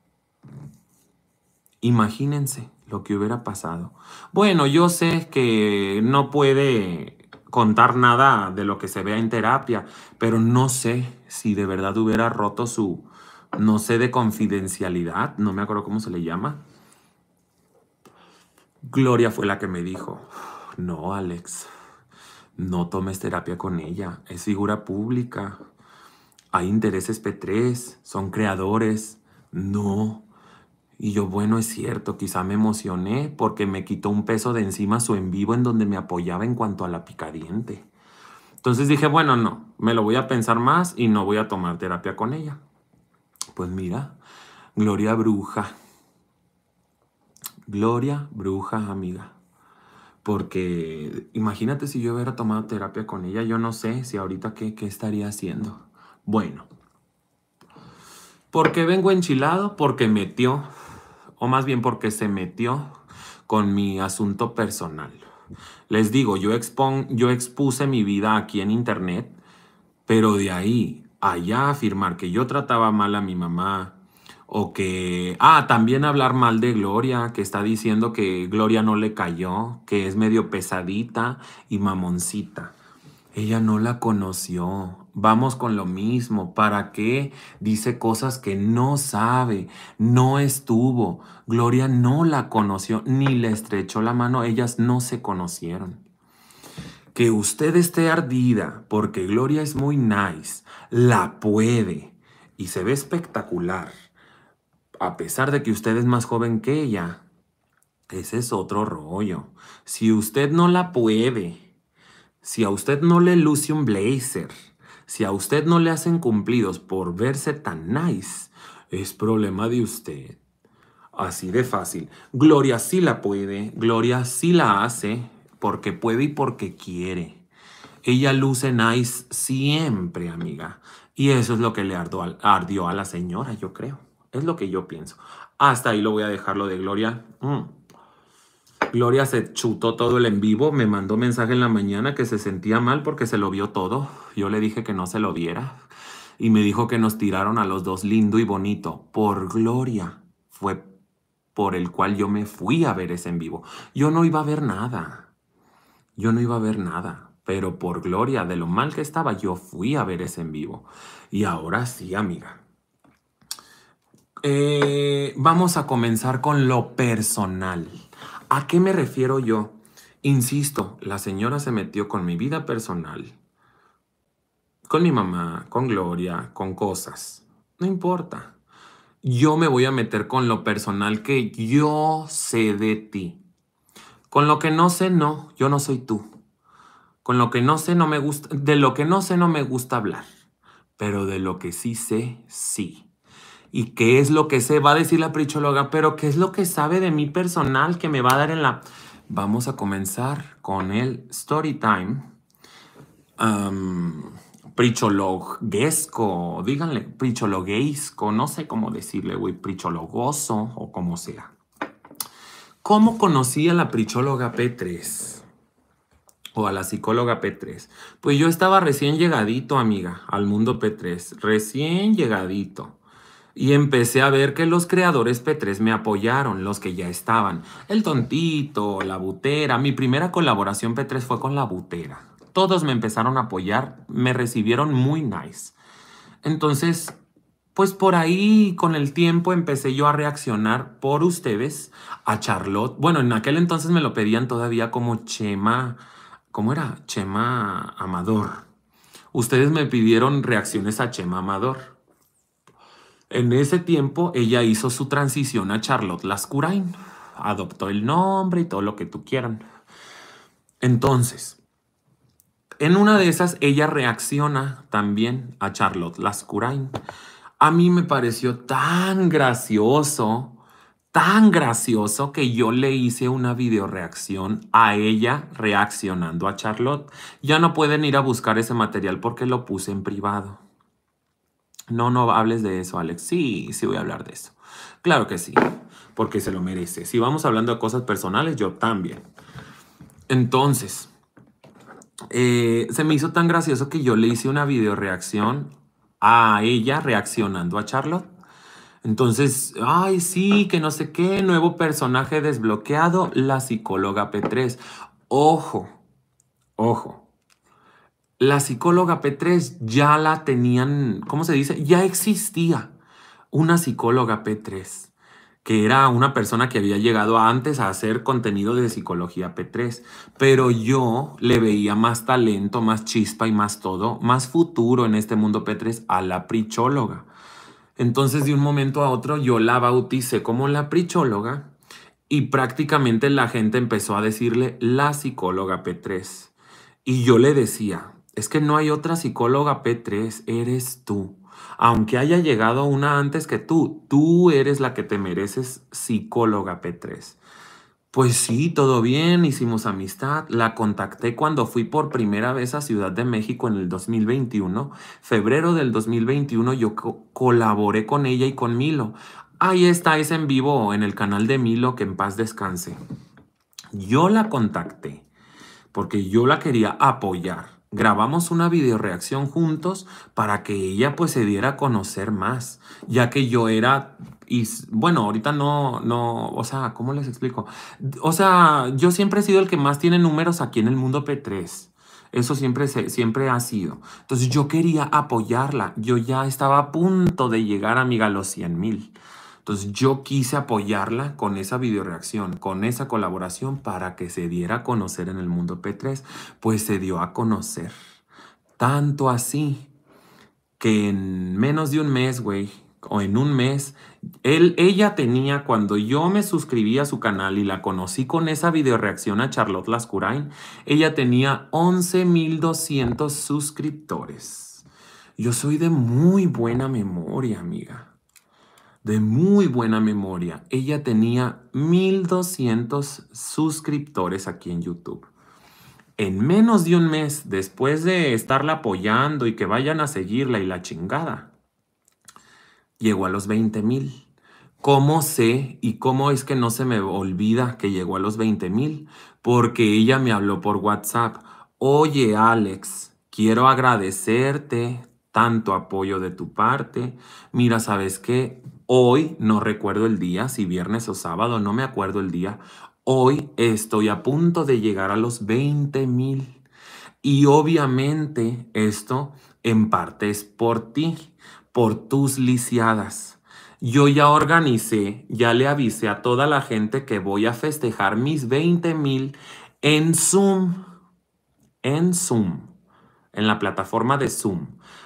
Imagínense lo que hubiera pasado. Bueno, yo sé que no puede contar nada de lo que se vea en terapia, pero no sé si de verdad hubiera roto su, no sé, de confidencialidad, no me acuerdo cómo se le llama. Gloria fue la que me dijo, no, Alex, no tomes terapia con ella, es figura pública, hay intereses P3, son creadores, no. Y yo, bueno, es cierto, quizá me emocioné porque me quitó un peso de encima su en vivo en donde me apoyaba en cuanto a la picadiente. Entonces dije, bueno, no, me lo voy a pensar más y no voy a tomar terapia con ella. Pues mira, Gloria Bruja. Gloria Bruja, amiga. Porque imagínate si yo hubiera tomado terapia con ella, yo no sé si ahorita qué, qué estaría haciendo. Bueno, ¿por qué vengo enchilado? Porque metió, o más bien porque se metió con mi asunto personal. Les digo, yo, yo expuse mi vida aquí en internet, pero de ahí allá afirmar que yo trataba mal a mi mamá o que, ah, también hablar mal de Gloria, que está diciendo que Gloria no le cayó, que es medio pesadita y mamoncita. Ella no la conoció. Vamos con lo mismo. ¿Para qué dice cosas que no sabe? No estuvo. Gloria no la conoció ni le estrechó la mano. Ellas no se conocieron. Que usted esté ardida porque Gloria es muy nice, la puede y se ve espectacular. A pesar de que usted es más joven que ella, ese es otro rollo. Si usted no la puede, si a usted no le luce un blazer, si a usted no le hacen cumplidos por verse tan nice, es problema de usted. Así de fácil. Gloria sí la puede, Gloria sí la hace, porque puede y porque quiere. Ella luce nice siempre, amiga. Y eso es lo que le ardió a la señora, yo creo. Es lo que yo pienso. Hasta ahí lo voy a dejar lo de Gloria. Mm. Gloria se chutó todo el en vivo, me mandó mensaje en la mañana que se sentía mal porque se lo vio todo. Yo le dije que no se lo viera y me dijo que nos tiraron a los dos lindo y bonito. Por Gloria fue por el cual yo me fui a ver ese en vivo. Yo no iba a ver nada. Yo no iba a ver nada. Pero por Gloria, de lo mal que estaba, yo fui a ver ese en vivo. Y ahora sí, amiga. Eh, vamos a comenzar con lo personal. ¿A qué me refiero yo? Insisto, la señora se metió con mi vida personal, con mi mamá, con Gloria, con cosas. No importa. Yo me voy a meter con lo personal que yo sé de ti. Con lo que no sé, no, yo no soy tú. Con lo que no sé, no me gusta, de lo que no sé, no me gusta hablar. Pero de lo que sí sé, sí y qué es lo que sé, va a decir la prichóloga, pero qué es lo que sabe de mi personal que me va a dar en la... Vamos a comenzar con el story time. Um, prichologuesco, díganle, prichologuesco, no sé cómo decirle, güey, prichologoso o como sea. ¿Cómo conocí a la prichóloga P3? O a la psicóloga P3. Pues yo estaba recién llegadito, amiga, al mundo P3. Recién llegadito. Y empecé a ver que los creadores P3 me apoyaron, los que ya estaban. El tontito, la butera. Mi primera colaboración P3 fue con la butera. Todos me empezaron a apoyar, me recibieron muy nice. Entonces, pues por ahí con el tiempo empecé yo a reaccionar por ustedes a Charlotte. Bueno, en aquel entonces me lo pedían todavía como Chema, ¿cómo era? Chema Amador. Ustedes me pidieron reacciones a Chema Amador. En ese tiempo ella hizo su transición a Charlotte Lascurain, adoptó el nombre y todo lo que tú quieran. Entonces, en una de esas ella reacciona también a Charlotte Lascurain. A mí me pareció tan gracioso, tan gracioso que yo le hice una video reacción a ella reaccionando a Charlotte. Ya no pueden ir a buscar ese material porque lo puse en privado. No, no hables de eso, Alex. Sí, sí voy a hablar de eso. Claro que sí, porque se lo merece. Si vamos hablando de cosas personales, yo también. Entonces, eh, se me hizo tan gracioso que yo le hice una video reacción a ella reaccionando a Charlotte. Entonces, ay, sí, que no sé qué, nuevo personaje desbloqueado, la psicóloga P3. Ojo, ojo, la psicóloga P3 ya la tenían, ¿cómo se dice? Ya existía una psicóloga P3, que era una persona que había llegado antes a hacer contenido de psicología P3, pero yo le veía más talento, más chispa y más todo, más futuro en este mundo P3 a la prichóloga. Entonces de un momento a otro yo la bauticé como la prichóloga y prácticamente la gente empezó a decirle la psicóloga P3. Y yo le decía, es que no hay otra psicóloga P3, eres tú. Aunque haya llegado una antes que tú, tú eres la que te mereces psicóloga P3. Pues sí, todo bien, hicimos amistad. La contacté cuando fui por primera vez a Ciudad de México en el 2021. Febrero del 2021 yo colaboré con ella y con Milo. Ahí está, es en vivo en el canal de Milo, que en paz descanse. Yo la contacté porque yo la quería apoyar. Grabamos una videoreacción juntos para que ella pues se diera a conocer más, ya que yo era y bueno, ahorita no, no, o sea, ¿cómo les explico? O sea, yo siempre he sido el que más tiene números aquí en el mundo P3. Eso siempre, siempre ha sido. Entonces yo quería apoyarla. Yo ya estaba a punto de llegar, amiga, a los 100 mil. Entonces yo quise apoyarla con esa videoreacción, con esa colaboración para que se diera a conocer en el mundo P3. Pues se dio a conocer. Tanto así que en menos de un mes, güey, o en un mes, él, ella tenía, cuando yo me suscribí a su canal y la conocí con esa videoreacción a Charlotte Lascurain, ella tenía 11.200 suscriptores. Yo soy de muy buena memoria, amiga. De muy buena memoria. Ella tenía 1.200 suscriptores aquí en YouTube. En menos de un mes, después de estarla apoyando y que vayan a seguirla y la chingada, llegó a los 20 mil. ¿Cómo sé y cómo es que no se me olvida que llegó a los 20 mil? Porque ella me habló por WhatsApp. Oye, Alex, quiero agradecerte tanto apoyo de tu parte. Mira, ¿sabes qué? Hoy no recuerdo el día, si viernes o sábado, no me acuerdo el día. Hoy estoy a punto de llegar a los 20 mil. Y obviamente esto en parte es por ti por tus lisiadas. Yo ya organicé, ya le avisé a toda la gente que voy a festejar mis 20 mil en Zoom. En Zoom. En la plataforma de Zoom.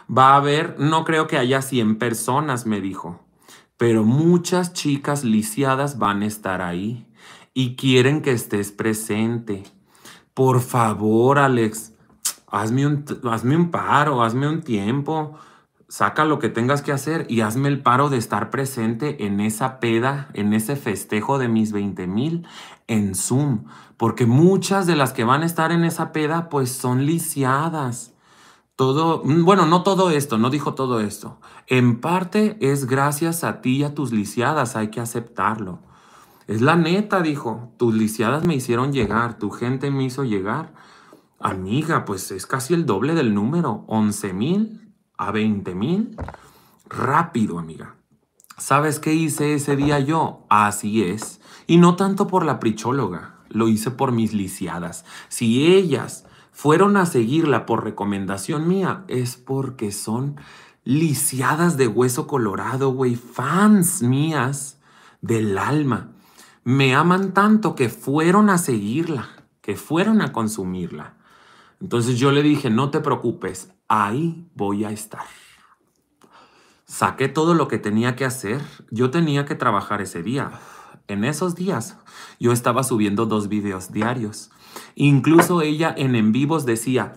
Va a haber, no creo que haya 100 personas, me dijo. Pero muchas chicas lisiadas van a estar ahí y quieren que estés presente. Por favor, Alex, hazme un, hazme un paro, hazme un tiempo saca lo que tengas que hacer y hazme el paro de estar presente en esa peda, en ese festejo de mis 20 mil en Zoom, porque muchas de las que van a estar en esa peda pues son lisiadas. Todo, mm, bueno, no todo esto, no dijo todo esto. En parte es gracias a ti y a tus lisiadas, hay que aceptarlo. Es la neta, dijo, tus lisiadas me hicieron llegar, tu gente me hizo llegar. Amiga, pues es casi el doble del número, 11 mil a 20 mil. Rápido, amiga. ¿Sabes qué hice ese día yo? Así es. Y no tanto por la prichóloga, lo hice por mis lisiadas. Si ellas fueron a seguirla por recomendación mía, es porque son lisiadas de hueso colorado, güey, fans mías del alma. Me aman tanto que fueron a seguirla, que fueron a consumirla. Entonces yo le dije, no te preocupes, ahí voy a estar. Saqué todo lo que tenía que hacer. Yo tenía que trabajar ese día. En esos días yo estaba subiendo dos videos diarios. Incluso ella en en vivos decía,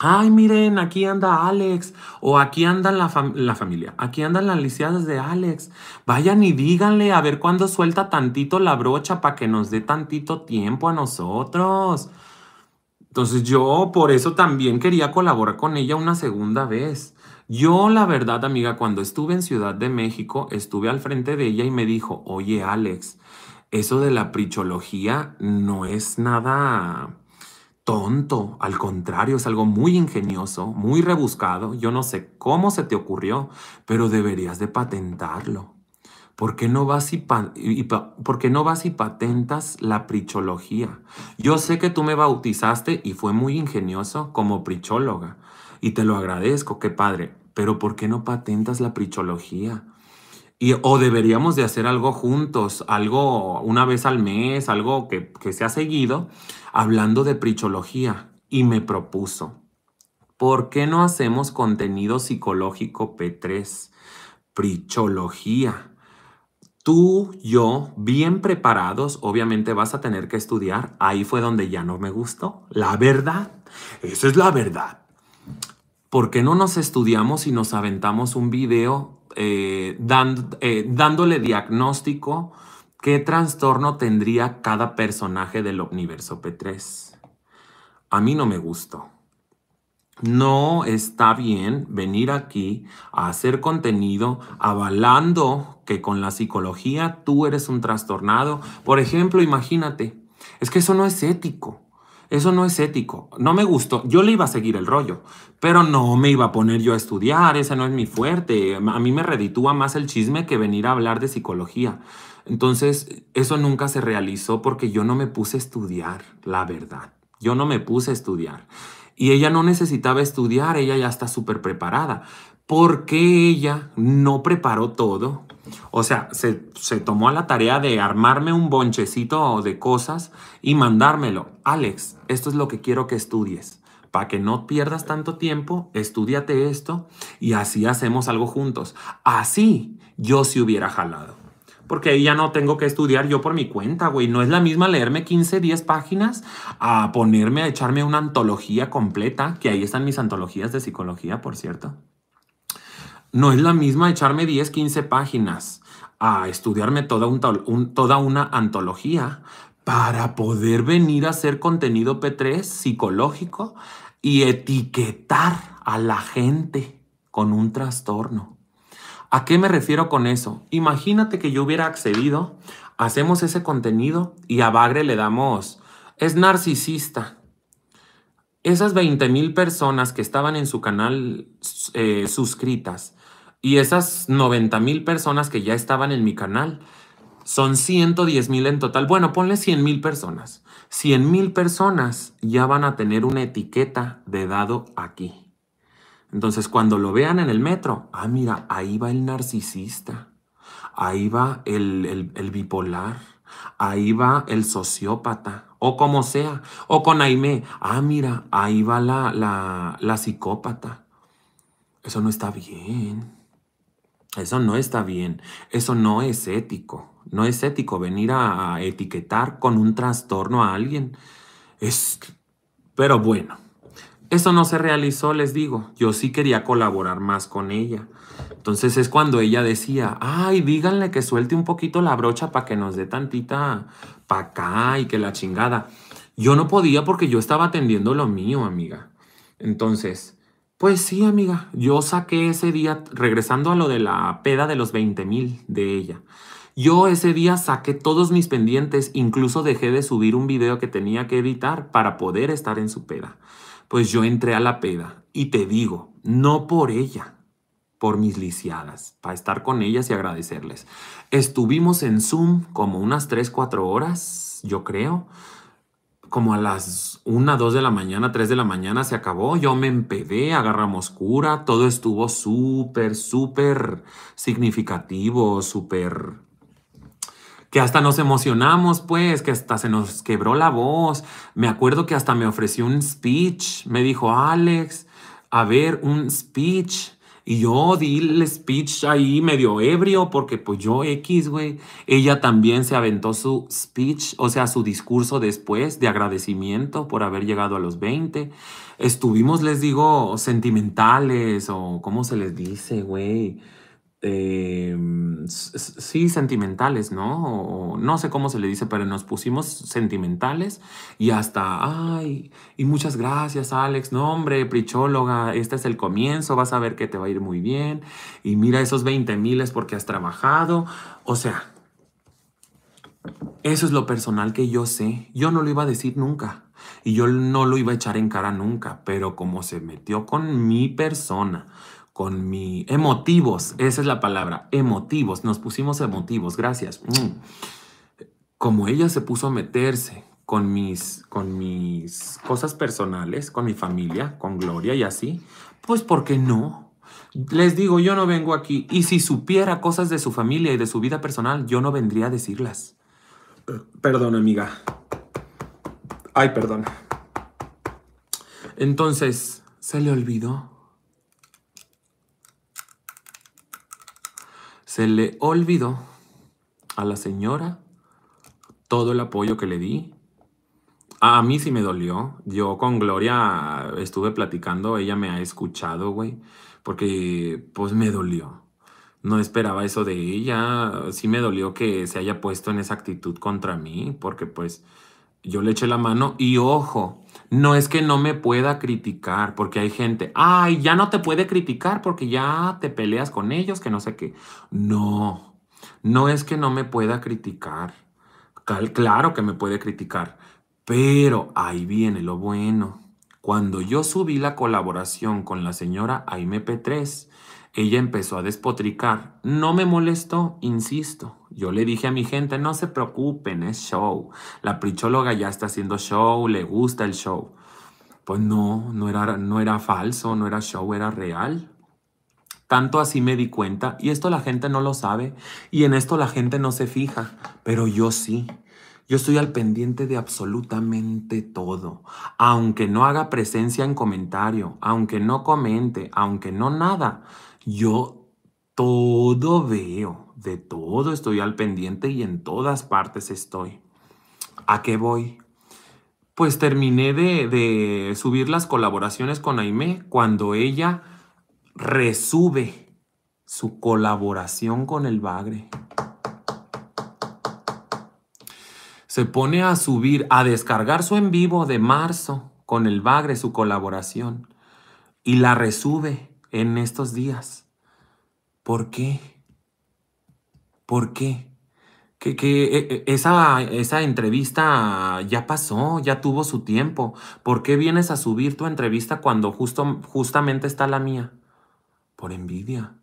ay miren, aquí anda Alex o aquí anda la, la familia, aquí andan las lisiadas de Alex. Vayan y díganle a ver cuándo suelta tantito la brocha para que nos dé tantito tiempo a nosotros. Entonces yo por eso también quería colaborar con ella una segunda vez. Yo la verdad, amiga, cuando estuve en Ciudad de México, estuve al frente de ella y me dijo, oye Alex, eso de la prichología no es nada tonto, al contrario, es algo muy ingenioso, muy rebuscado. Yo no sé cómo se te ocurrió, pero deberías de patentarlo. ¿Por qué, no vas y ¿Por no vas y patentas la prichología? Yo sé que tú me bautizaste y fue muy ingenioso como prichóloga y te lo agradezco, qué padre, pero ¿por qué no patentas la prichología? Y, o deberíamos de hacer algo juntos, algo una vez al mes, algo que, que se ha seguido, hablando de prichología. Y me propuso, ¿por qué no hacemos contenido psicológico P3? Prichología. Tú, yo, bien preparados, obviamente vas a tener que estudiar. Ahí fue donde ya no me gustó. La verdad. Esa es la verdad. ¿Por qué no nos estudiamos y nos aventamos un video eh, eh, dándole diagnóstico qué trastorno tendría cada personaje del universo P3? A mí no me gustó. No está bien venir aquí a hacer contenido avalando que con la psicología tú eres un trastornado. Por ejemplo, imagínate, es que eso no es ético. Eso no es ético. No me gustó. Yo le iba a seguir el rollo, pero no me iba a poner yo a estudiar. Ese no es mi fuerte. A mí me reditúa más el chisme que venir a hablar de psicología. Entonces, eso nunca se realizó porque yo no me puse a estudiar, la verdad. Yo no me puse a estudiar. Y ella no necesitaba estudiar, ella ya está súper preparada. ¿Por qué ella no preparó todo? O sea, se, se, tomó a la tarea de armarme un bonchecito de cosas y mandármelo. Alex, esto es lo que quiero que estudies. Para que no pierdas tanto tiempo, estudiate esto y así hacemos algo juntos. Así yo sí hubiera jalado porque ahí ya no tengo que estudiar yo por mi cuenta, güey. No es la misma leerme 15, 10 páginas a ponerme a echarme una antología completa, que ahí están mis antologías de psicología, por cierto. No es la misma echarme 10, 15 páginas a estudiarme toda, una antología para poder venir a hacer contenido P3 psicológico y etiquetar a la gente con un trastorno. ¿A qué me refiero con eso? Imagínate que yo hubiera accedido, hacemos ese contenido y a Bagre le damos, es narcisista. Esas 20 mil personas que estaban en su canal eh, suscritas y esas 90 mil personas que ya estaban en mi canal, son 110 mil en total. Bueno, ponle 100 mil personas. 100 mil personas ya van a tener una etiqueta de dado aquí. Entonces, cuando lo vean en el metro, ah, mira, ahí va el narcisista, ahí va el, bipolar, ahí va el sociópata, o como sea, o con Aime, ah, mira, ahí va la, la, la psicópata. Eso no está bien. Eso no está bien. Eso no es ético. No es ético venir a, etiquetar con un trastorno a alguien. Es. Pero bueno. Eso no se realizó, les digo. Yo sí quería colaborar más con ella. Entonces es cuando ella decía, ay, díganle que suelte un poquito la brocha para que nos dé tantita para acá y que la chingada. Yo no podía porque yo estaba atendiendo lo mío, amiga. Entonces, pues sí, amiga, yo saqué ese día, regresando a lo de la peda de los 20 mil de ella. Yo ese día saqué todos mis pendientes, incluso dejé de subir un video que tenía que editar para poder estar en su peda pues yo entré a la peda y te digo, no por ella, por mis lisiadas, para estar con ellas y agradecerles. Estuvimos en Zoom como unas 3, 4 horas, yo creo. Como a las 1, 2 de la mañana, 3 de la mañana se acabó. Yo me empedé, agarramos cura, todo estuvo súper, súper significativo, súper que hasta nos emocionamos, pues, que hasta se nos quebró la voz. Me acuerdo que hasta me ofreció un speech. Me dijo, Alex, a ver, un speech. Y yo di el speech ahí medio ebrio porque pues yo X, güey. Ella también se aventó su speech, o sea, su discurso después de agradecimiento por haber llegado a los 20. Estuvimos, les digo, sentimentales o cómo se les dice, güey eh, sí, sentimentales, ¿no? no sé cómo se le dice, pero nos pusimos sentimentales y hasta, ay, y muchas gracias, Alex. No, hombre, prichóloga, este es el comienzo, vas a ver que te va a ir muy bien. Y mira esos 20 miles porque has trabajado. O sea, eso es lo personal que yo sé. Yo no lo iba a decir nunca. Y yo no lo iba a echar en cara nunca, pero como se metió con mi persona, con mi emotivos, esa es la palabra, emotivos, nos pusimos emotivos, gracias. Mm. Como ella se puso a meterse con mis, con mis cosas personales, con mi familia, con Gloria y así, pues ¿por qué no? Les digo, yo no vengo aquí y si supiera cosas de su familia y de su vida personal, yo no vendría a decirlas. Perdón, amiga. Ay, perdón. Entonces, ¿se le olvidó? Se le olvidó a la señora todo el apoyo que le di. A mí sí me dolió. Yo con Gloria estuve platicando, ella me ha escuchado, güey, porque pues me dolió. No esperaba eso de ella. Sí me dolió que se haya puesto en esa actitud contra mí, porque pues yo le eché la mano y ojo, no es que no me pueda criticar, porque hay gente, ay, ya no te puede criticar porque ya te peleas con ellos, que no sé qué. No, no es que no me pueda criticar. Claro que me puede criticar, pero ahí viene lo bueno. Cuando yo subí la colaboración con la señora Aime P3, ella empezó a despotricar. No me molestó, insisto. Yo le dije a mi gente, no se preocupen, es show. La prichóloga ya está haciendo show, le gusta el show. Pues no, no era, no era falso, no era show, era real. Tanto así me di cuenta, y esto la gente no lo sabe, y en esto la gente no se fija, pero yo sí. Yo estoy al pendiente de absolutamente todo. Aunque no haga presencia en comentario, aunque no comente, aunque no nada, yo todo veo, de todo estoy al pendiente y en todas partes estoy. ¿A qué voy? Pues terminé de, subir las colaboraciones con Aime cuando ella resube su colaboración con el Bagre. Se pone a subir, a descargar su en vivo de marzo con el Bagre, su colaboración, y la resube en estos días. ¿Por qué? ¿Por qué? Que, que e, e, esa, esa entrevista ya pasó, ya tuvo su tiempo. ¿Por qué vienes a subir tu entrevista cuando justo, justamente está la mía? Por envidia.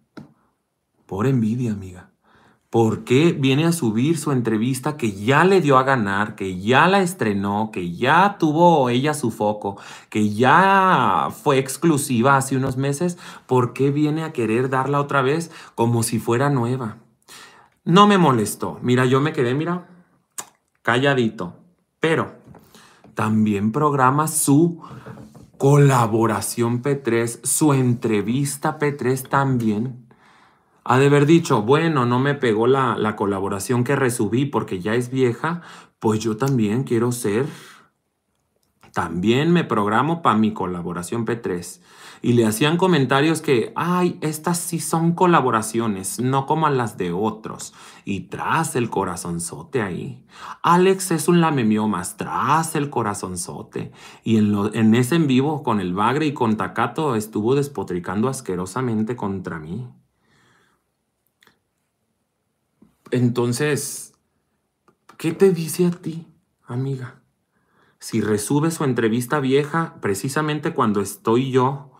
Por envidia, amiga. ¿Por qué viene a subir su entrevista que ya le dio a ganar, que ya la estrenó, que ya tuvo ella su foco, que ya fue exclusiva hace unos meses? ¿Por qué viene a querer darla otra vez como si fuera nueva? No me molestó. Mira, yo me quedé, mira, calladito. Pero también programa su colaboración P3, su entrevista P3 también ha de haber dicho, bueno, no me pegó la, colaboración que resubí porque ya es vieja, pues yo también quiero ser, también me programo para mi colaboración P3. Y le hacían comentarios que, ay, estas sí son colaboraciones, no como las de otros. Y tras el corazonzote ahí. Alex es un lamemiomas, tras el corazonzote. Y en, en ese en vivo con el Bagre y con Tacato estuvo despotricando asquerosamente contra mí. Entonces, ¿qué te dice a ti, amiga? Si resube su entrevista vieja, precisamente cuando estoy yo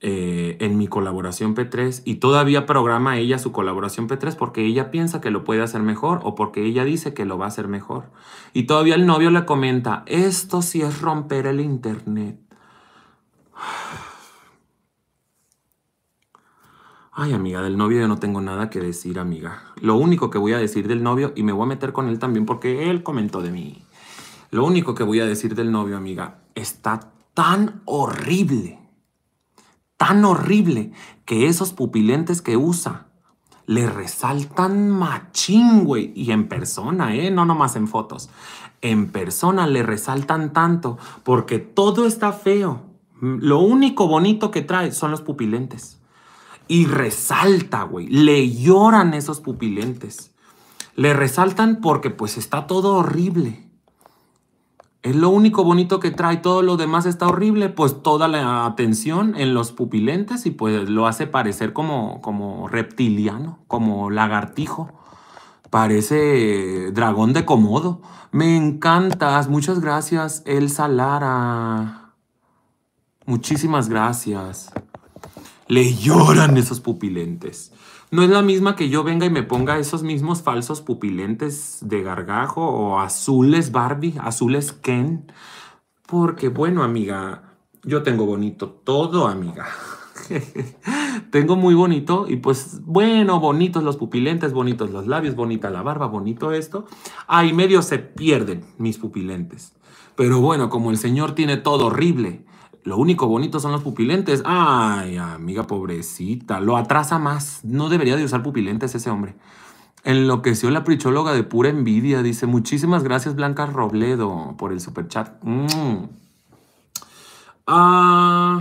eh, en mi colaboración P3 y todavía programa ella su colaboración P3 porque ella piensa que lo puede hacer mejor o porque ella dice que lo va a hacer mejor. Y todavía el novio le comenta, esto sí es romper el internet. Ay, amiga, del novio yo no tengo nada que decir, amiga. Lo único que voy a decir del novio, y me voy a meter con él también porque él comentó de mí. Lo único que voy a decir del novio, amiga, está tan horrible, tan horrible, que esos pupilentes que usa le resaltan machín, güey. Y en persona, ¿eh? No nomás en fotos. En persona le resaltan tanto porque todo está feo. Lo único bonito que trae son los pupilentes. Y resalta, güey. Le lloran esos pupilentes. Le resaltan porque pues está todo horrible. Es lo único bonito que trae, todo lo demás está horrible, pues toda la atención en los pupilentes y pues lo hace parecer como, como reptiliano, como lagartijo. Parece dragón de comodo. Me encantas. Muchas gracias, Elsa Lara. Muchísimas gracias. Le lloran esos pupilentes. No es la misma que yo venga y me ponga esos mismos falsos pupilentes de gargajo o azules Barbie, azules Ken. Porque bueno, amiga, yo tengo bonito todo, amiga. [laughs] tengo muy bonito y pues bueno, bonitos los pupilentes, bonitos los labios, bonita la barba, bonito esto. Ahí medio se pierden mis pupilentes. Pero bueno, como el Señor tiene todo horrible, lo único bonito son los pupilentes. Ay, amiga pobrecita, lo atrasa más. No debería de usar pupilentes ese hombre. Enloqueció la prichóloga de pura envidia. Dice, muchísimas gracias Blanca Robledo por el superchat. Mm. Ah,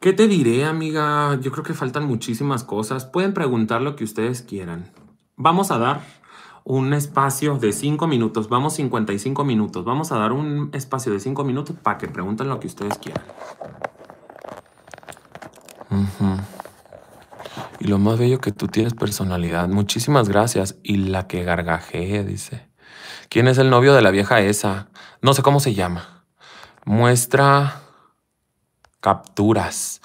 ¿Qué te diré, amiga? Yo creo que faltan muchísimas cosas. Pueden preguntar lo que ustedes quieran. Vamos a dar un espacio de 5 minutos. Vamos 55 minutos. Vamos a dar un espacio de 5 minutos para que pregunten lo que ustedes quieran. Y lo más bello que tú tienes personalidad. Muchísimas gracias. Y la que gargajee, dice. ¿Quién es el novio de la vieja esa? No sé cómo se llama. Muestra capturas.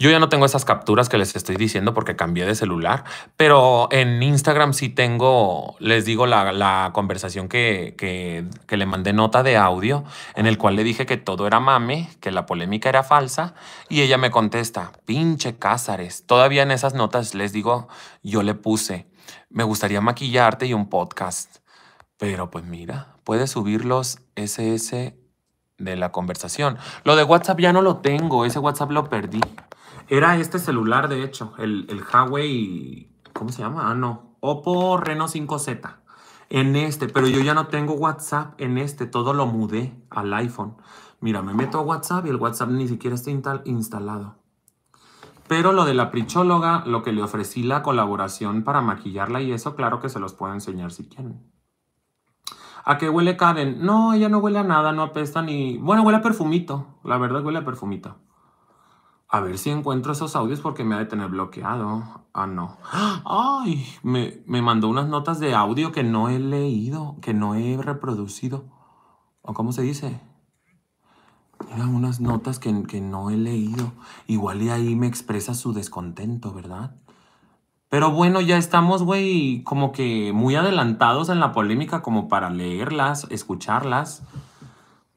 Yo ya no tengo esas capturas que les estoy diciendo porque cambié de celular, pero en Instagram sí tengo, les digo, la, conversación que, que, le mandé nota de audio en el cual le dije que todo era mame, que la polémica era falsa y ella me contesta, pinche Cázares. Todavía en esas notas les digo, yo le puse, me gustaría maquillarte y un podcast. Pero pues mira, puedes subir los SS de la conversación. Lo de WhatsApp ya no lo tengo, ese WhatsApp lo perdí. Era este celular, de hecho, el, el Huawei, ¿cómo se llama? Ah, no, Oppo Reno 5Z. En este, pero yo ya no tengo WhatsApp en este, todo lo mudé al iPhone. Mira, me meto a WhatsApp y el WhatsApp ni siquiera está instalado. Pero lo de la prichóloga, lo que le ofrecí la colaboración para maquillarla y eso, claro que se los puedo enseñar si quieren. ¿A qué huele Karen? No, ella no huele a nada, no apesta ni... Bueno, huele a perfumito. La verdad huele a perfumito. A ver si encuentro esos audios porque me ha de tener bloqueado. Ah, no. Ay, me, mandó unas notas de audio que no he leído, que no he reproducido. ¿O cómo se dice? Eran unas notas que, que no he leído. Igual y ahí me expresa su descontento, ¿verdad? Pero bueno, ya estamos, güey, como que muy adelantados en la polémica como para leerlas, escucharlas.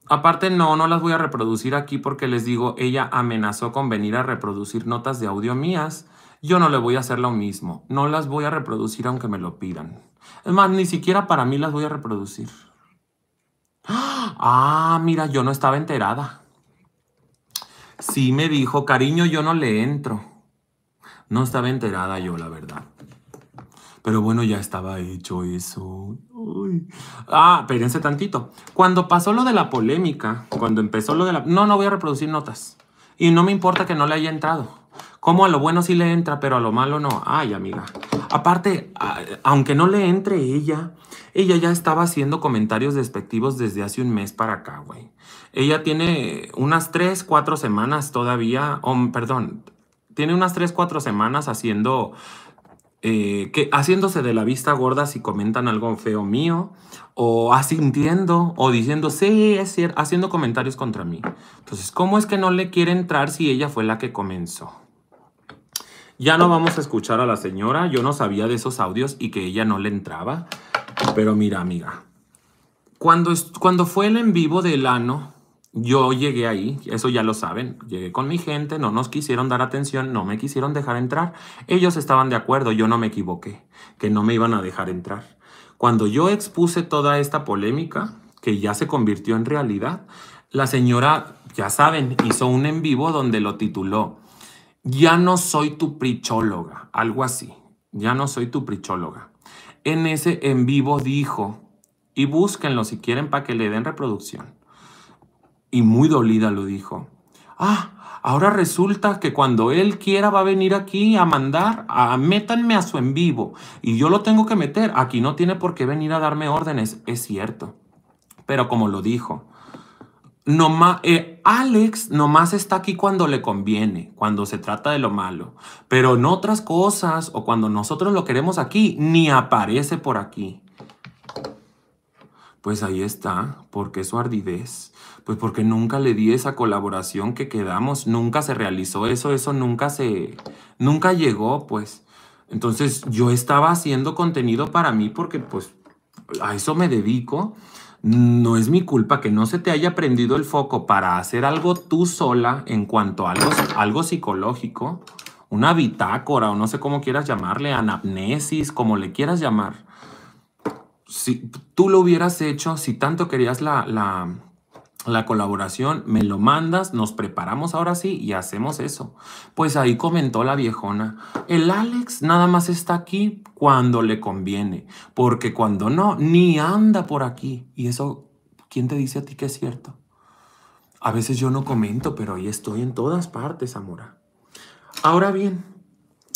Aparte, no, no las voy a reproducir aquí porque les digo, ella amenazó con venir a reproducir notas de audio mías. Yo no le voy a hacer lo mismo. No las voy a reproducir aunque me lo pidan. Es más, ni siquiera para mí las voy a reproducir. Ah, mira, yo no estaba enterada. Sí me dijo, cariño, yo no le entro. No estaba enterada yo, la verdad. Pero bueno, ya estaba hecho eso. Ah, espérense tantito. Cuando pasó lo de la polémica, cuando empezó lo de la... No, no voy a reproducir notas. Y no me importa que no le haya entrado. Como a lo bueno sí le entra, pero a lo malo no. Ay, amiga. Aparte, aunque no le entre ella, ella ya estaba haciendo comentarios despectivos desde hace un mes para acá, güey. Ella tiene unas 3, 4 semanas todavía, perdón, tiene unas 3, 4 semanas haciendo eh, que haciéndose de la vista gorda si comentan algo feo mío, o asintiendo, o diciendo, sí, es cierto, haciendo comentarios contra mí. Entonces, ¿cómo es que no le quiere entrar si ella fue la que comenzó? Ya no vamos a escuchar a la señora, yo no sabía de esos audios y que ella no le entraba, pero mira, amiga, cuando, cuando fue el en vivo del ano, yo llegué ahí, eso ya lo saben, llegué con mi gente, no nos quisieron dar atención, no me quisieron dejar entrar. Ellos estaban de acuerdo, yo no me equivoqué, que no me iban a dejar entrar. Cuando yo expuse toda esta polémica, que ya se convirtió en realidad, la señora, ya saben, hizo un en vivo donde lo tituló, Ya no soy tu prichóloga, algo así, ya no soy tu prichóloga. En ese en vivo dijo, y búsquenlo si quieren para que le den reproducción y muy dolida lo dijo. Ah, ahora resulta que cuando él quiera va a venir aquí a mandar, a métanme a su en vivo y yo lo tengo que meter. Aquí no tiene por qué venir a darme órdenes, es cierto. Pero como lo dijo, no eh, Alex nomás está aquí cuando le conviene, cuando se trata de lo malo. Pero en otras cosas o cuando nosotros lo queremos aquí, ni aparece por aquí. Pues ahí está, porque su ardidez. Pues porque nunca le di esa colaboración que quedamos, nunca se realizó eso, eso nunca se, nunca llegó, pues. Entonces yo estaba haciendo contenido para mí porque pues a eso me dedico. No es mi culpa que no se te haya prendido el foco para hacer algo tú sola en cuanto a algo, algo psicológico, una bitácora o no sé cómo quieras llamarle, anamnesis, como le quieras llamar. Si tú lo hubieras hecho, si tanto querías la la colaboración, me lo mandas, nos preparamos ahora sí y hacemos eso. Pues ahí comentó la viejona, el Alex nada más está aquí cuando le conviene, porque cuando no, ni anda por aquí. Y eso, ¿quién te dice a ti que es cierto? A veces yo no comento, pero ahí estoy en todas partes, Amora. Ahora bien,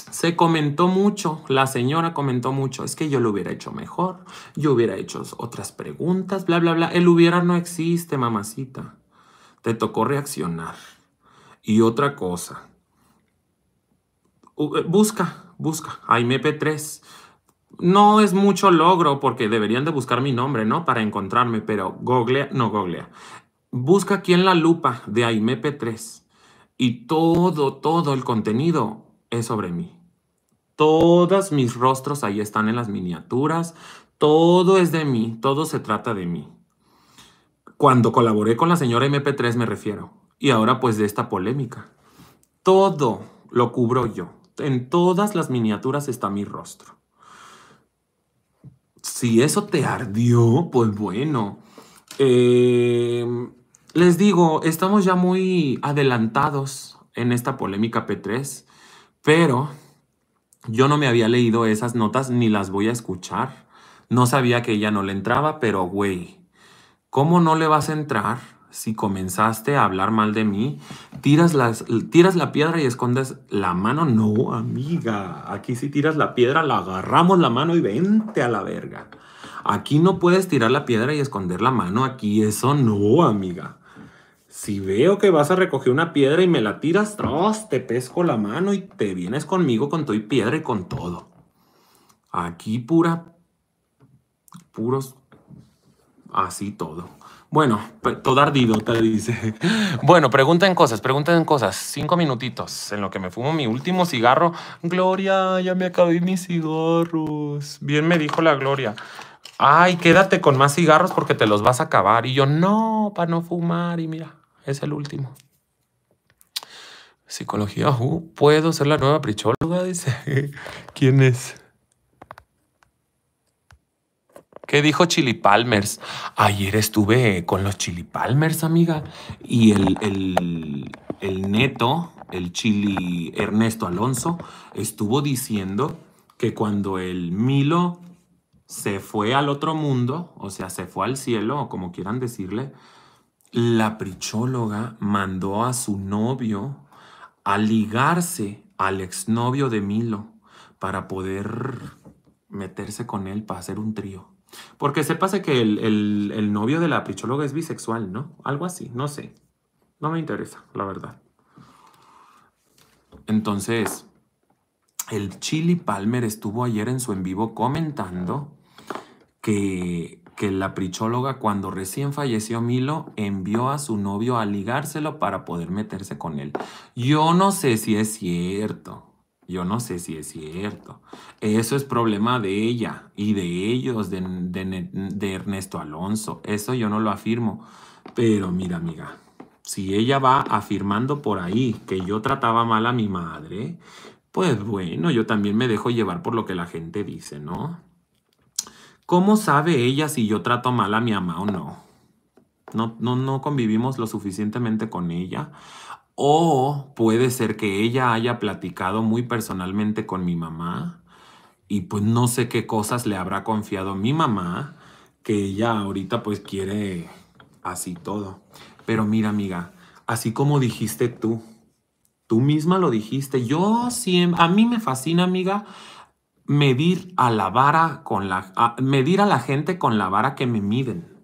se comentó mucho, la señora comentó mucho, es que yo lo hubiera hecho mejor, yo hubiera hecho otras preguntas, bla, bla, bla. El hubiera no existe, mamacita. Te tocó reaccionar. Y otra cosa, eh, busca, busca, AIMEP3. No es mucho logro porque deberían de buscar mi nombre, ¿no? Para encontrarme, pero googlea, no googlea. Busca aquí en la lupa de AIMEP3 y todo, todo el contenido es sobre mí. Todos mis rostros ahí están en las miniaturas. Todo es de mí, todo se trata de mí. Cuando colaboré con la señora MP3 me refiero. Y ahora pues de esta polémica. Todo lo cubro yo. En todas las miniaturas está mi rostro. Si eso te ardió, pues bueno. Em, les digo, estamos ya muy adelantados en esta polémica P3, pero yo no me había leído esas notas ni las voy a escuchar. No sabía que ella no le entraba, pero güey, ¿cómo no le vas a entrar si comenzaste a hablar mal de mí? Tiras, las, tiras la piedra y escondes la mano. No, amiga, aquí si tiras la piedra, la agarramos la mano y vente a la verga. Aquí no puedes tirar la piedra y esconder la mano. Aquí eso no, amiga. Si veo que vas a recoger una piedra y me la tiras, te pesco la mano y te vienes conmigo con y piedra y con todo. Aquí pura, puros, así todo. Bueno, todo ardido, te dice. [laughs] Bueno, pregunten cosas, pregunten cosas. Cinco minutitos en lo que me fumo mi último cigarro. Gloria, ya me acabé mis cigarros. Bien me dijo la Gloria. Ay, quédate con más cigarros porque te los vas a acabar. Y yo, no, para no fumar. Y mira, es el último. Psicología, uh, puedo ser la nueva prichóloga, dice. [laughs] ¿Quién es? ¿Qué dijo Chili Palmers? Ayer estuve con los Chili Palmers, amiga. Y el, el, el neto, el Chili Ernesto Alonso, estuvo diciendo que cuando el Milo se fue al otro mundo, o sea, se fue al cielo, o como quieran decirle, la prichóloga mandó a su novio a ligarse al exnovio de Milo para poder meterse con él para hacer un trío. Porque se pasa que el, el, novio de la prichóloga es bisexual, ¿no? Algo así, no sé. No me interesa, la verdad. Entonces, el Chili Palmer estuvo ayer en su en vivo comentando que que la prichóloga cuando recién falleció Milo envió a su novio a ligárselo para poder meterse con él. Yo no sé si es cierto. Yo no sé si es cierto. Eso es problema de ella y de ellos, de, de, Ernesto Alonso. Eso yo no lo afirmo. Pero mira, amiga, si ella va afirmando por ahí que yo trataba mal a mi madre, pues bueno, yo también me dejo llevar por lo que la gente dice, ¿no? ¿Cómo sabe ella si yo trato mal a mi mamá o no? No, no, no convivimos lo suficientemente con ella. O puede ser que ella haya platicado muy personalmente con mi mamá y pues no sé qué cosas le habrá confiado mi mamá que ella ahorita pues quiere así todo. Pero mira amiga, así como dijiste tú, tú misma lo dijiste, yo siempre, a mí me fascina amiga medir a la vara con la medir a la gente con la vara que me miden.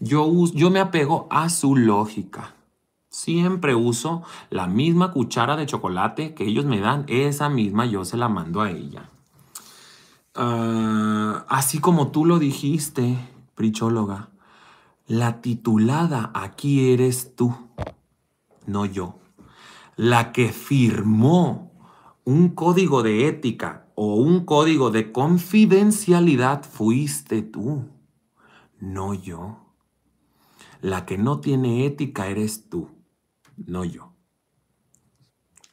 Yo, yo me apego a su lógica. Siempre uso la misma cuchara de chocolate que ellos me dan, esa misma yo se la mando a ella. Ah, así como tú lo dijiste, prichóloga, la titulada aquí eres tú, no yo. La que firmó un código de ética o un código de confidencialidad fuiste tú, no yo. La que no tiene ética eres tú, no yo.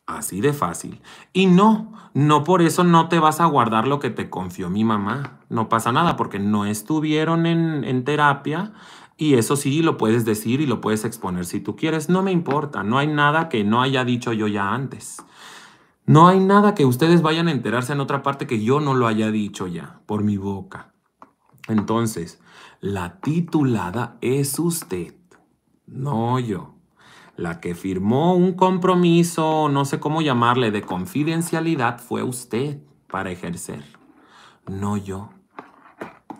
Así de fácil. Y no, no por eso no te vas a guardar lo que te confió mi mamá. No pasa nada porque no estuvieron en, terapia Y eso sí, lo puedes decir y lo puedes exponer si tú quieres. No me importa, no hay nada que no haya dicho yo ya antes. No hay nada que ustedes vayan a enterarse en otra parte que yo no lo haya dicho ya por mi boca. Entonces, la titulada es usted, no yo. La que firmó un compromiso, no sé cómo llamarle, de confidencialidad fue usted para ejercer, no yo.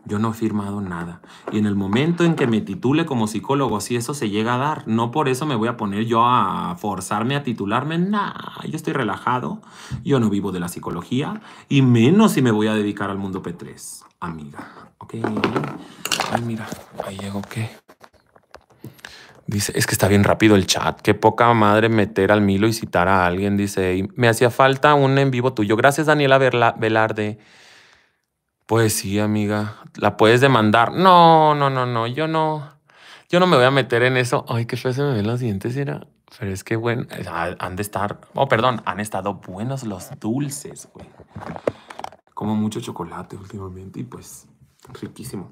Yo no he firmado nada. Y en el momento en que me titule como psicólogo, si eso se llega a dar, no por eso me voy a poner yo a forzarme a titularme. Nah, yo estoy relajado. Yo no vivo de la psicología. Y menos si me voy a dedicar al mundo P3, amiga. Ok. Ay, mira, ahí llegó qué. Dice, es que está bien rápido el chat. Qué poca madre meter al Milo y citar a alguien. Dice, me hacía falta un en vivo tuyo. Gracias, Daniela Velarde. Pues sí, amiga, la puedes demandar. No, no, no, no, yo no, yo no me voy a meter en eso. Ay, qué feo se me ven los dientes, era. Pero es que bueno, han de estar, oh, perdón, han estado buenos los dulces, güey. Como mucho chocolate últimamente y pues riquísimo.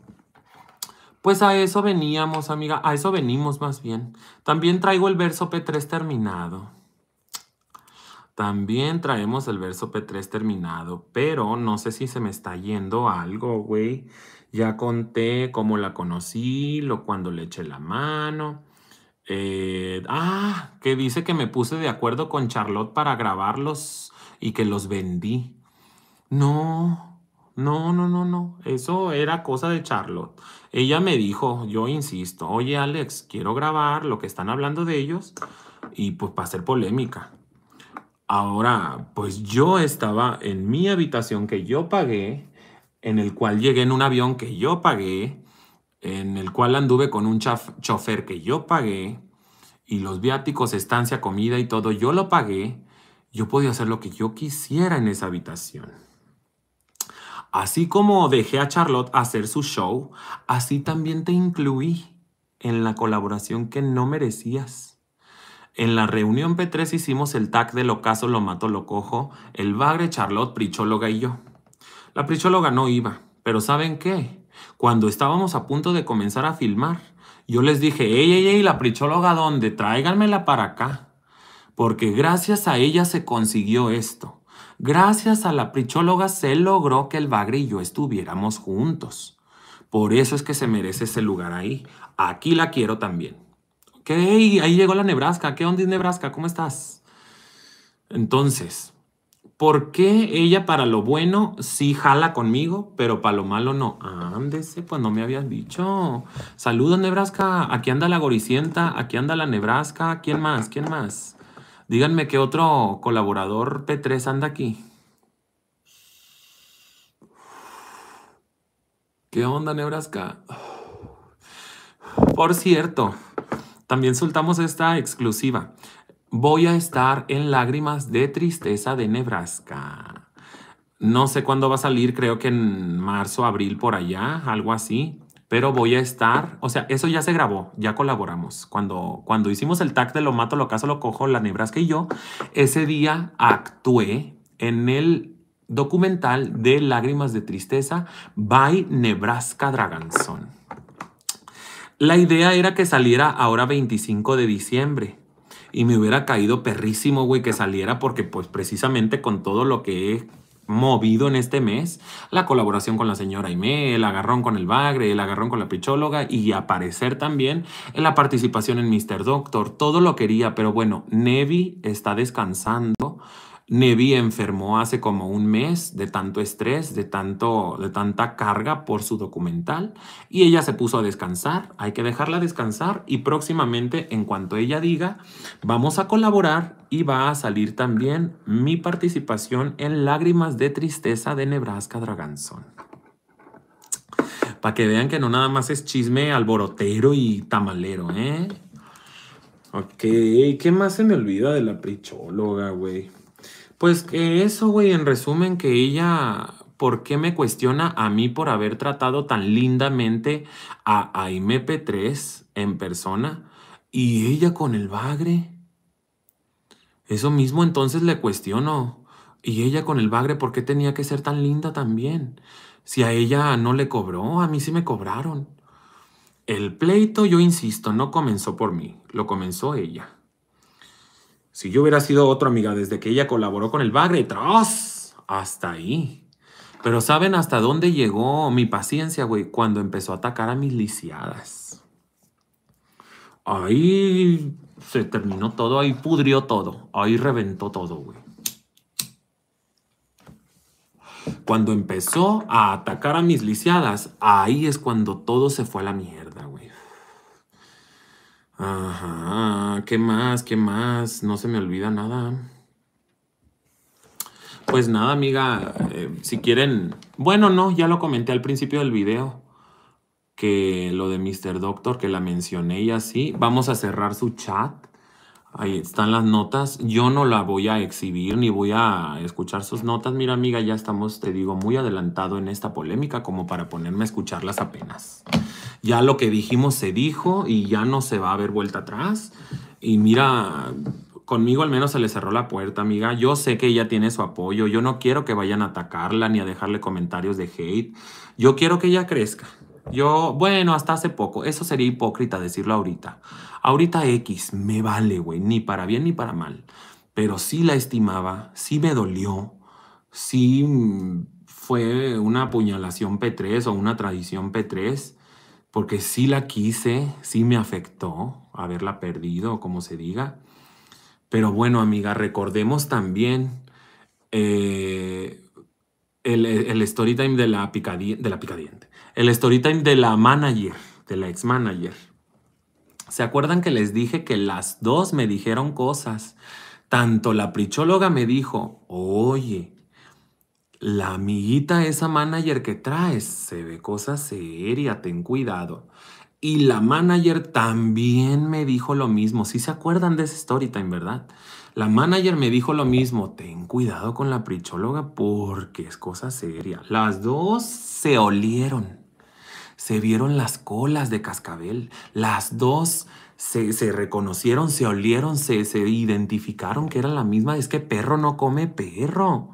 Pues a eso veníamos, amiga, a eso venimos más bien. También traigo el verso P3 terminado. También traemos el verso P3 terminado, pero no sé si se me está yendo algo, güey. Ya conté cómo la conocí, lo cuando le eché la mano. Eh, ah, que dice que me puse de acuerdo con Charlotte para grabarlos y que los vendí. No, no, no, no, no. Eso era cosa de Charlotte. Ella me dijo, yo insisto, oye Alex, quiero grabar lo que están hablando de ellos y pues para hacer polémica. Ahora, pues yo estaba en mi habitación que yo pagué, en el cual llegué en un avión que yo pagué, en el cual anduve con un chofer que yo pagué, y los viáticos, estancia, comida y todo, yo lo pagué. Yo podía hacer lo que yo quisiera en esa habitación. Así como dejé a Charlotte hacer su show, así también te incluí en la colaboración que no merecías. En la reunión P3 hicimos el tag del ocaso lo mato, lo cojo, el bagre, Charlotte, Prichóloga y yo. La Prichóloga no iba, pero ¿saben qué? Cuando estábamos a punto de comenzar a filmar, yo les dije, ey, ey, ey, la Prichóloga, ¿dónde? Tráiganmela para acá. Porque gracias a ella se consiguió esto. Gracias a la Prichóloga se logró que el bagre y yo estuviéramos juntos. Por eso es que se merece ese lugar ahí. Aquí la quiero también. ¿Qué? Ahí llegó la Nebraska. ¿Qué onda Nebraska? ¿Cómo estás? Entonces, ¿por qué ella para lo bueno sí jala conmigo, pero para lo malo no? Ándese, pues no me habías dicho. Saludos, Nebraska. Aquí anda la Goricienta, aquí anda la Nebraska. ¿Quién más? ¿Quién más? Díganme qué otro colaborador P3 anda aquí. ¿Qué onda, Nebraska? Por cierto, también soltamos esta exclusiva. Voy a estar en Lágrimas de Tristeza de Nebraska. No sé cuándo va a salir, creo que en marzo, abril, por allá, algo así. Pero voy a estar, o sea, eso ya se grabó, ya colaboramos. Cuando, cuando hicimos el tag de Lo Mato, Lo Caso, Lo Cojo, La Nebraska y yo, ese día actué en el documental de Lágrimas de Tristeza by Nebraska Dragonson. La idea era que saliera ahora 25 de diciembre. Y me hubiera caído perrísimo, güey, que saliera porque pues precisamente con todo lo que he movido en este mes, la colaboración con la señora Aimee, el agarrón con el bagre, el agarrón con la pichóloga y aparecer también en la participación en Mr. Doctor. Todo lo quería, pero bueno, Nevi está descansando Nevi enfermó hace como un mes de tanto estrés, de, tanto, de tanta carga por su documental y ella se puso a descansar. Hay que dejarla descansar y próximamente, en cuanto ella diga, vamos a colaborar y va a salir también mi participación en Lágrimas de Tristeza de Nebraska Draganzón. Para que vean que no nada más es chisme alborotero y tamalero, ¿eh? Ok, ¿qué más se me olvida de la prichóloga, güey? Pues que eso, güey, en resumen, que ella, ¿por qué me cuestiona a mí por haber tratado tan lindamente a, a MP3 en persona y ella con el bagre? Eso mismo entonces le cuestiono. Y ella con el bagre, ¿por qué tenía que ser tan linda también? Si a ella no le cobró, a mí sí me cobraron. El pleito, yo insisto, no comenzó por mí, lo comenzó ella. Si yo hubiera sido otra amiga desde que ella colaboró con el bagre, tras, hasta ahí. Pero ¿saben hasta dónde llegó mi paciencia, güey? Cuando empezó a atacar a mis lisiadas. Ahí se terminó todo, ahí pudrió todo, ahí reventó todo, güey. Cuando empezó a atacar a mis lisiadas, ahí es cuando todo se fue a la mierda. Ajá, ¿qué más? ¿Qué más? No se me olvida nada. Pues nada, amiga, eh, si quieren... Bueno, no, ya lo comenté al principio del video, que lo de Mr. Doctor, que la mencioné y así. Vamos a cerrar su chat Ahí están las notas. Yo no la voy a exhibir ni voy a escuchar sus notas. Mira, amiga, ya estamos, te digo, muy adelantado en esta polémica como para ponerme a escucharlas apenas. Ya lo que dijimos se dijo y ya no se va a ver vuelta atrás. Y mira, conmigo al menos se le cerró la puerta, amiga. Yo sé que ella tiene su apoyo. Yo no quiero que vayan a atacarla ni a dejarle comentarios de hate. Yo quiero que ella crezca. Yo, bueno, hasta hace poco. Eso sería hipócrita decirlo ahorita. Ahorita X, me vale, güey, ni para bien ni para mal. Pero sí la estimaba, sí me dolió, sí fue una apuñalación P3 o una tradición P3, porque sí la quise, sí me afectó haberla perdido, como se diga. Pero bueno, amiga, recordemos también eh, el, el story time de la, de la picadiente el story time de la manager, de la ex manager. ¿Se acuerdan que les dije que las dos me dijeron cosas? Tanto la prichóloga me dijo, oye, la amiguita, esa manager que traes, se ve cosa seria, ten cuidado. Y la manager también me dijo lo mismo. Si se acuerdan de ese story time, ¿verdad? La manager me dijo lo mismo. Ten cuidado con la prichóloga porque es cosa seria. Las dos se olieron se vieron las colas de cascabel. Las dos se, reconocieron, se olieron, se, se identificaron que era la misma. Es que perro no come perro.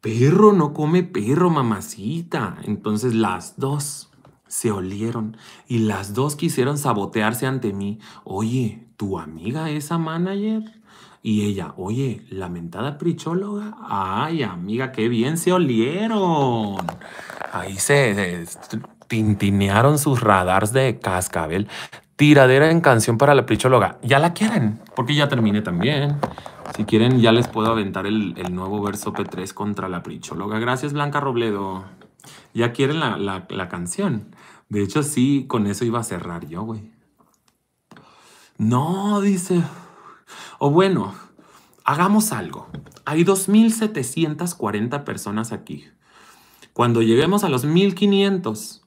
Perro no come perro, mamacita. Entonces las dos se olieron y las dos quisieron sabotearse ante mí. Oye, ¿tu amiga esa manager? Y ella, oye, lamentada prichóloga. Ay, amiga, qué bien se olieron. Ahí se, tintinearon sus radars de cascabel. Tiradera en canción para la prichóloga. ¿Ya la quieren? Porque ya terminé también. Si quieren, ya les puedo aventar el, nuevo verso P3 contra la prichóloga. Gracias, Blanca Robledo. Ya quieren la, la canción. De hecho, sí, con eso iba a cerrar yo, güey. No, dice. O bueno, hagamos algo. Hay 2.740 personas aquí. Cuando lleguemos a los 1.500,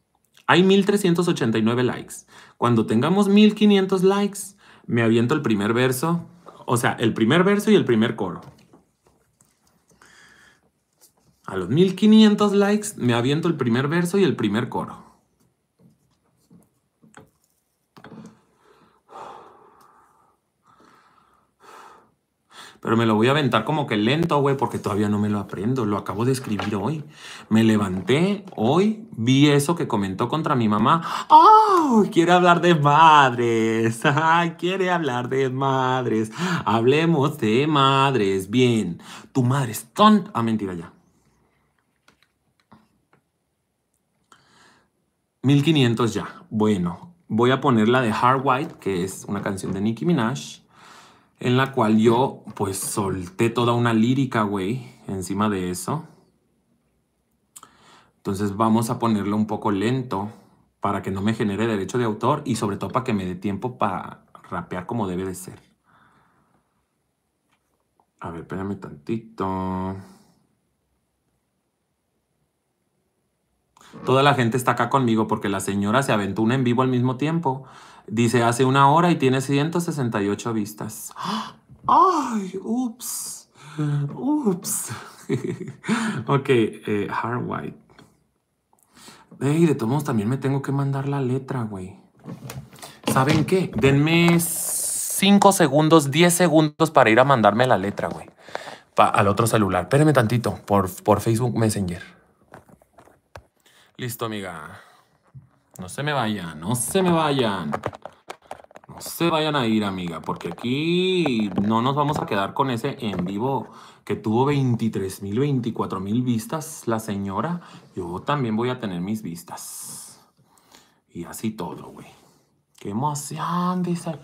hay 1389 likes. Cuando tengamos 1500 likes, me aviento el primer verso, o sea, el primer verso y el primer coro. A los 1500 likes, me aviento el primer verso y el primer coro. Pero me lo voy a aventar como que lento, güey, porque todavía no me lo aprendo. Lo acabo de escribir hoy. Me levanté hoy, vi eso que comentó contra mi mamá. ¡Oh! Quiere hablar de madres. [laughs] ¡Ay! Quiere hablar de madres. Hablemos de madres. Bien. Tu madre es tonta. Ah, mentira ya. 1500 ya. Bueno, voy a poner la de Hard White, que es una canción de Nicki Minaj en la cual yo pues solté toda una lírica, güey, encima de eso. Entonces vamos a ponerlo un poco lento para que no me genere derecho de autor y sobre todo para que me dé tiempo para rapear como debe de ser. A ver, espérame tantito. Toda la gente está acá conmigo porque la señora se aventó un en vivo al mismo tiempo. Dice, hace una hora y tiene 168 vistas. [gasps] ¡Ay! ¡Ups! ¡Ups! [laughs] ok, eh, Hard White. Ey, de todos modos también me tengo que mandar la letra, güey. ¿Saben qué? Denme 5 segundos, 10 segundos para ir a mandarme la letra, güey. al otro celular. Espérenme tantito por, por Facebook Messenger. Listo, amiga. No se me vayan, no se me vayan. No se vayan a ir, amiga, porque aquí no nos vamos a quedar con ese en vivo que tuvo 23 mil, 24 mil vistas la señora. Yo también voy a tener mis vistas. Y así todo, güey. Qué emoción, dice.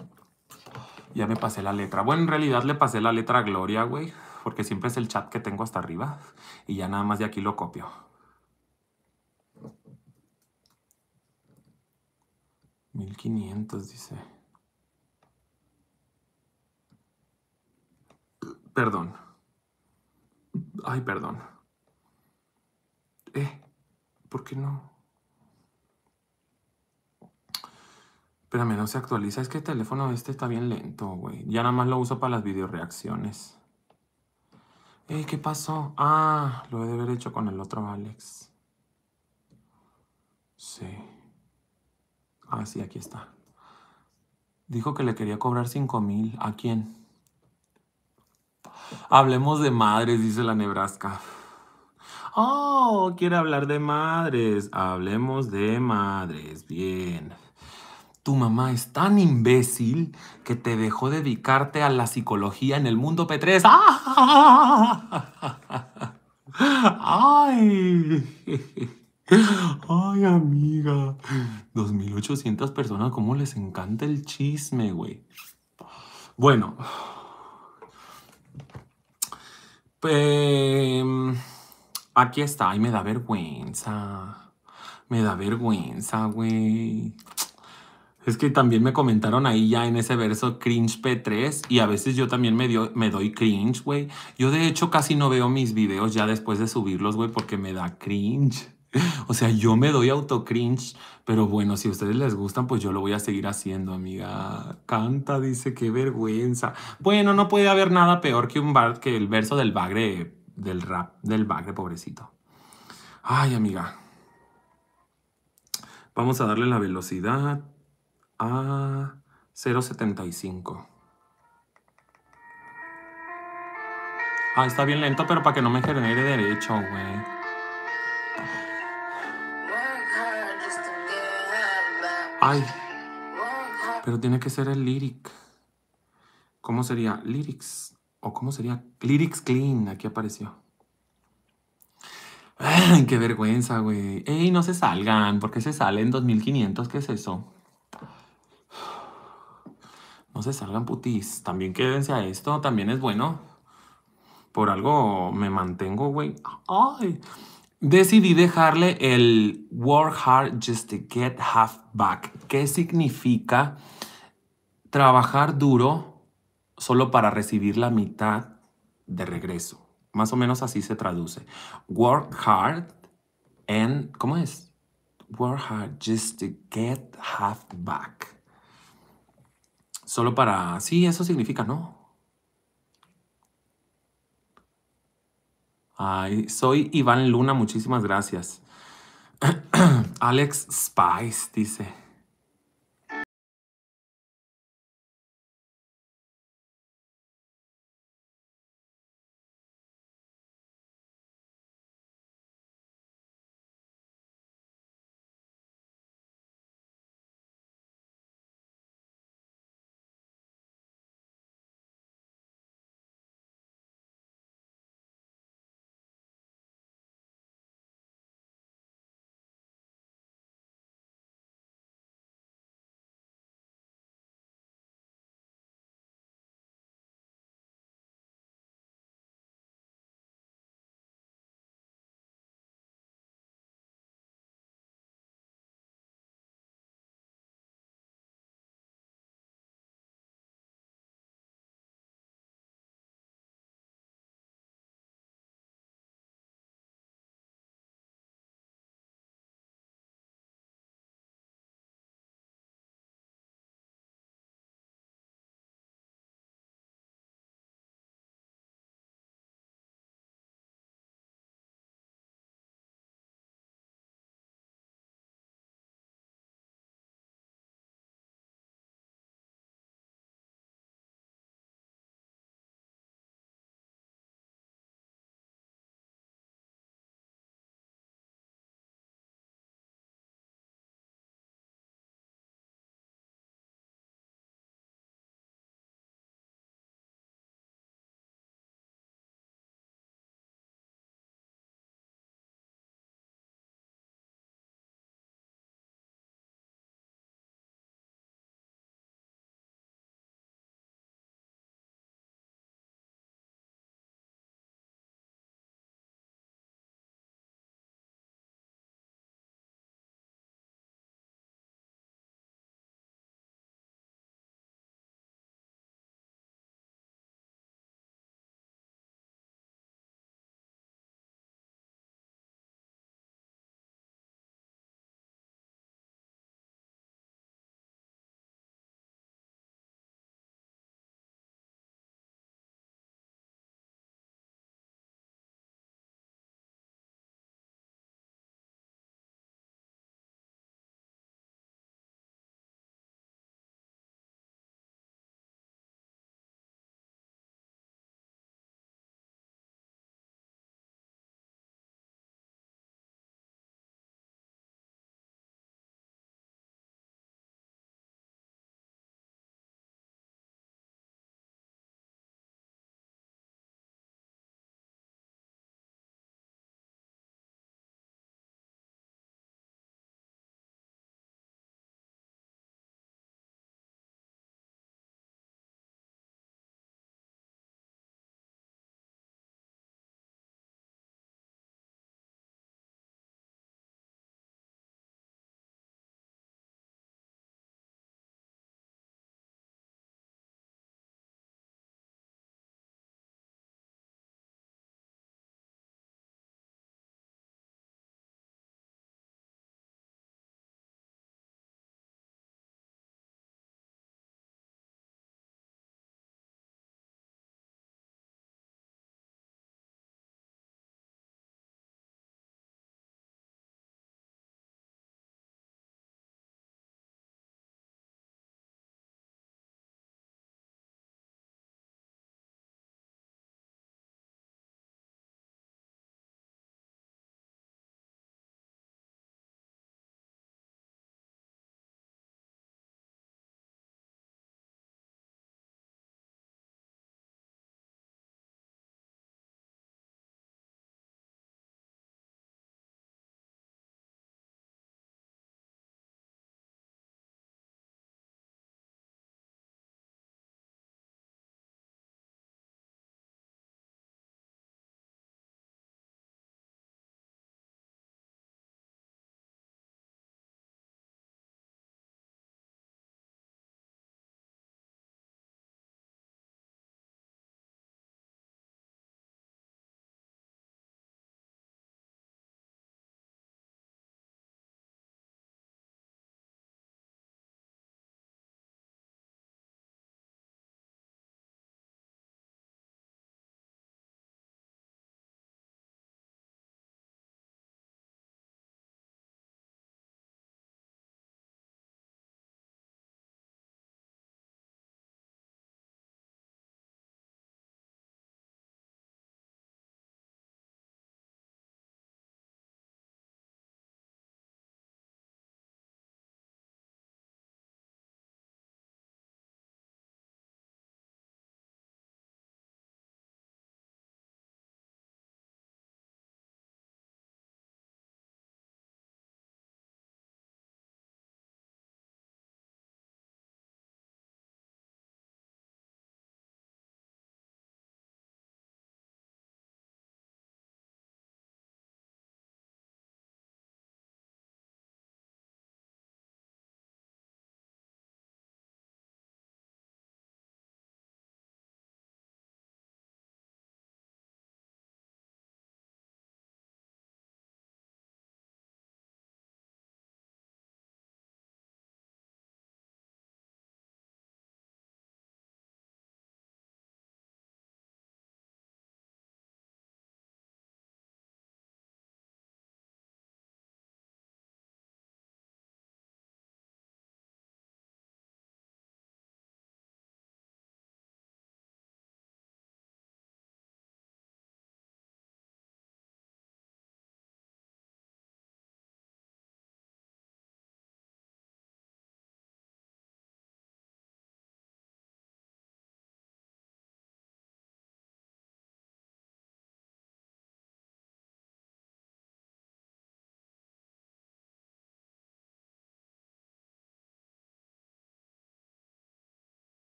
Ya me pasé la letra. Bueno, en realidad le pasé la letra a Gloria, güey. Porque siempre es el chat que tengo hasta arriba. Y ya nada más de aquí lo copio. Mil quinientos, dice. Perdón. Ay, perdón. Eh, ¿por qué no? Espérame, no se actualiza. Es que el teléfono este está bien lento, güey. Ya nada más lo uso para las videoreacciones. Eh, ¿qué pasó? Ah, lo he de haber hecho con el otro Alex. Sí. Ah, sí, aquí está. Dijo que le quería cobrar 5 mil. ¿A quién? Hablemos de madres, dice la Nebraska. Oh, quiere hablar de madres. Hablemos de madres. Bien. Tu mamá es tan imbécil que te dejó dedicarte a la psicología en el mundo P3. [laughs] ¡Ay! [laughs] Ay, amiga. 2800 personas, ¿cómo les encanta el chisme, güey? Bueno. Pues, aquí está. Ay, me da vergüenza. Me da vergüenza, güey. Es que también me comentaron ahí ya en ese verso cringe P3 y a veces yo también me, me doy cringe, güey. Yo de hecho casi no veo mis videos ya después de subirlos, güey, porque me da cringe. [laughs] O sea, yo me doy auto cringe, pero bueno, si a ustedes les gustan, pues yo lo voy a seguir haciendo, amiga. Canta, dice, qué vergüenza. Bueno, no puede haber nada peor que un bar, que el verso del bagre, del rap, del bagre, pobrecito. Ay, amiga. Vamos a darle la velocidad a 0.75. Ah, está bien lento, pero para que no me genere derecho, güey. Ay, pero tiene que ser el lyric. ¿Cómo sería? Lyrics. ¿O cómo sería? Lyrics clean. Aquí apareció. Ay, qué vergüenza, güey. Ey, no se salgan. ¿Por qué se salen 2500? ¿Qué es eso? No se salgan, putis. También quédense a esto. También es bueno. Por algo me mantengo, güey. Ay decidí dejarle el work hard just to get half back. ¿Qué significa trabajar duro solo para recibir la mitad de regreso? Más o menos así se traduce. Work hard and, ¿cómo es? Work hard just to get half back. Solo para, sí, eso significa, ¿no? Ay, soy Iván Luna, muchísimas gracias. [clears throat] Alex Spice dice.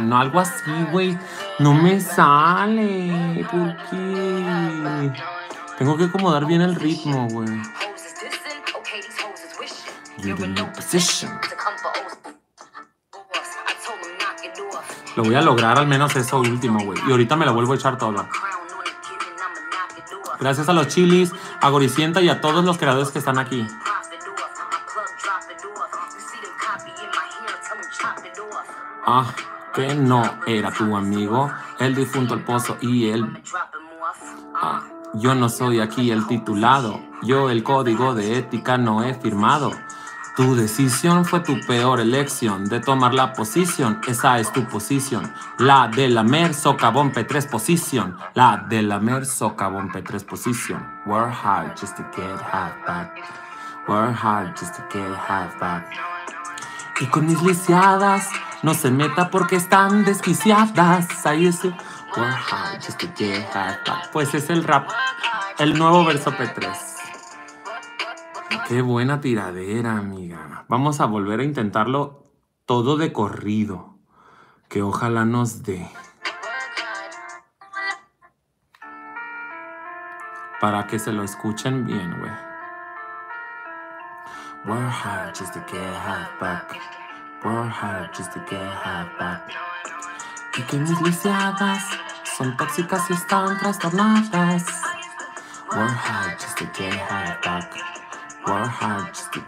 No, algo así, güey. No me sale. ¿Por? Tengo que acomodar bien el ritmo, güey. Lo voy a lograr al menos eso último, güey. Y ahorita me la vuelvo a echar toda. Gracias a los chilis, a Goricienta y a todos los creadores que están aquí. Ah, que no era tu amigo, el difunto el pozo y él. Ah, yo no soy aquí el titulado, yo el código de ética no he firmado. Tu decisión fue tu peor elección de tomar la posición, esa es tu posición. La de la mer socavón P3 posición, la de la mer socavón P3 posición. Work hard just to get half back. Work hard just to get half back. Y con mis lisiadas no se meta porque están desquiciadas. Ahí back. Pues es el rap, el nuevo verso P3. Qué buena tiradera, amiga. Vamos a volver a intentarlo todo de corrido. Que ojalá nos dé. Para que se lo escuchen bien, güey. Work just to get back. Work hard just to get half back. Y que mis lisiadas son tóxicas y están trastornadas. Work hard just to get half back. Work hard just to.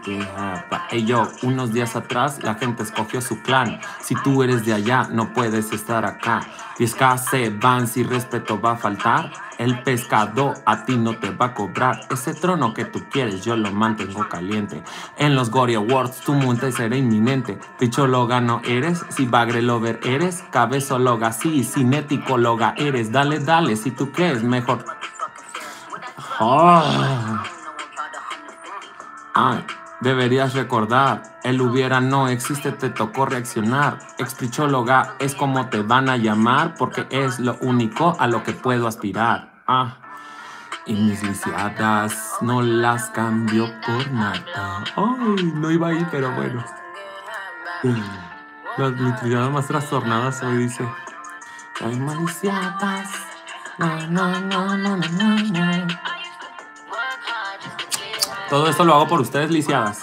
Hey yo, unos días atrás la gente escogió su clan. Si tú eres de allá, no puedes estar acá. 10k se van, si respeto va a faltar. El pescado a ti no te va a cobrar. Ese trono que tú quieres, yo lo mantengo caliente. En los Gory Awards, tu monte será inminente. Pichologa no eres, si bagre lover eres. Cabezologa sí, cinéticologa eres. Dale, dale, si tú crees mejor. Ah. Deberías recordar, el hubiera no existe, te tocó reaccionar. Explichóloga es como te van a llamar porque es lo único a lo que puedo aspirar. Ah, y mis lisiadas no las cambio por nada. Ay, no iba ahí, pero bueno. Las lisiadas más trastornadas hoy dice. Hay maliciadas. Na, na, na, na, na, na. Todo esto lo hago por ustedes, lisiadas.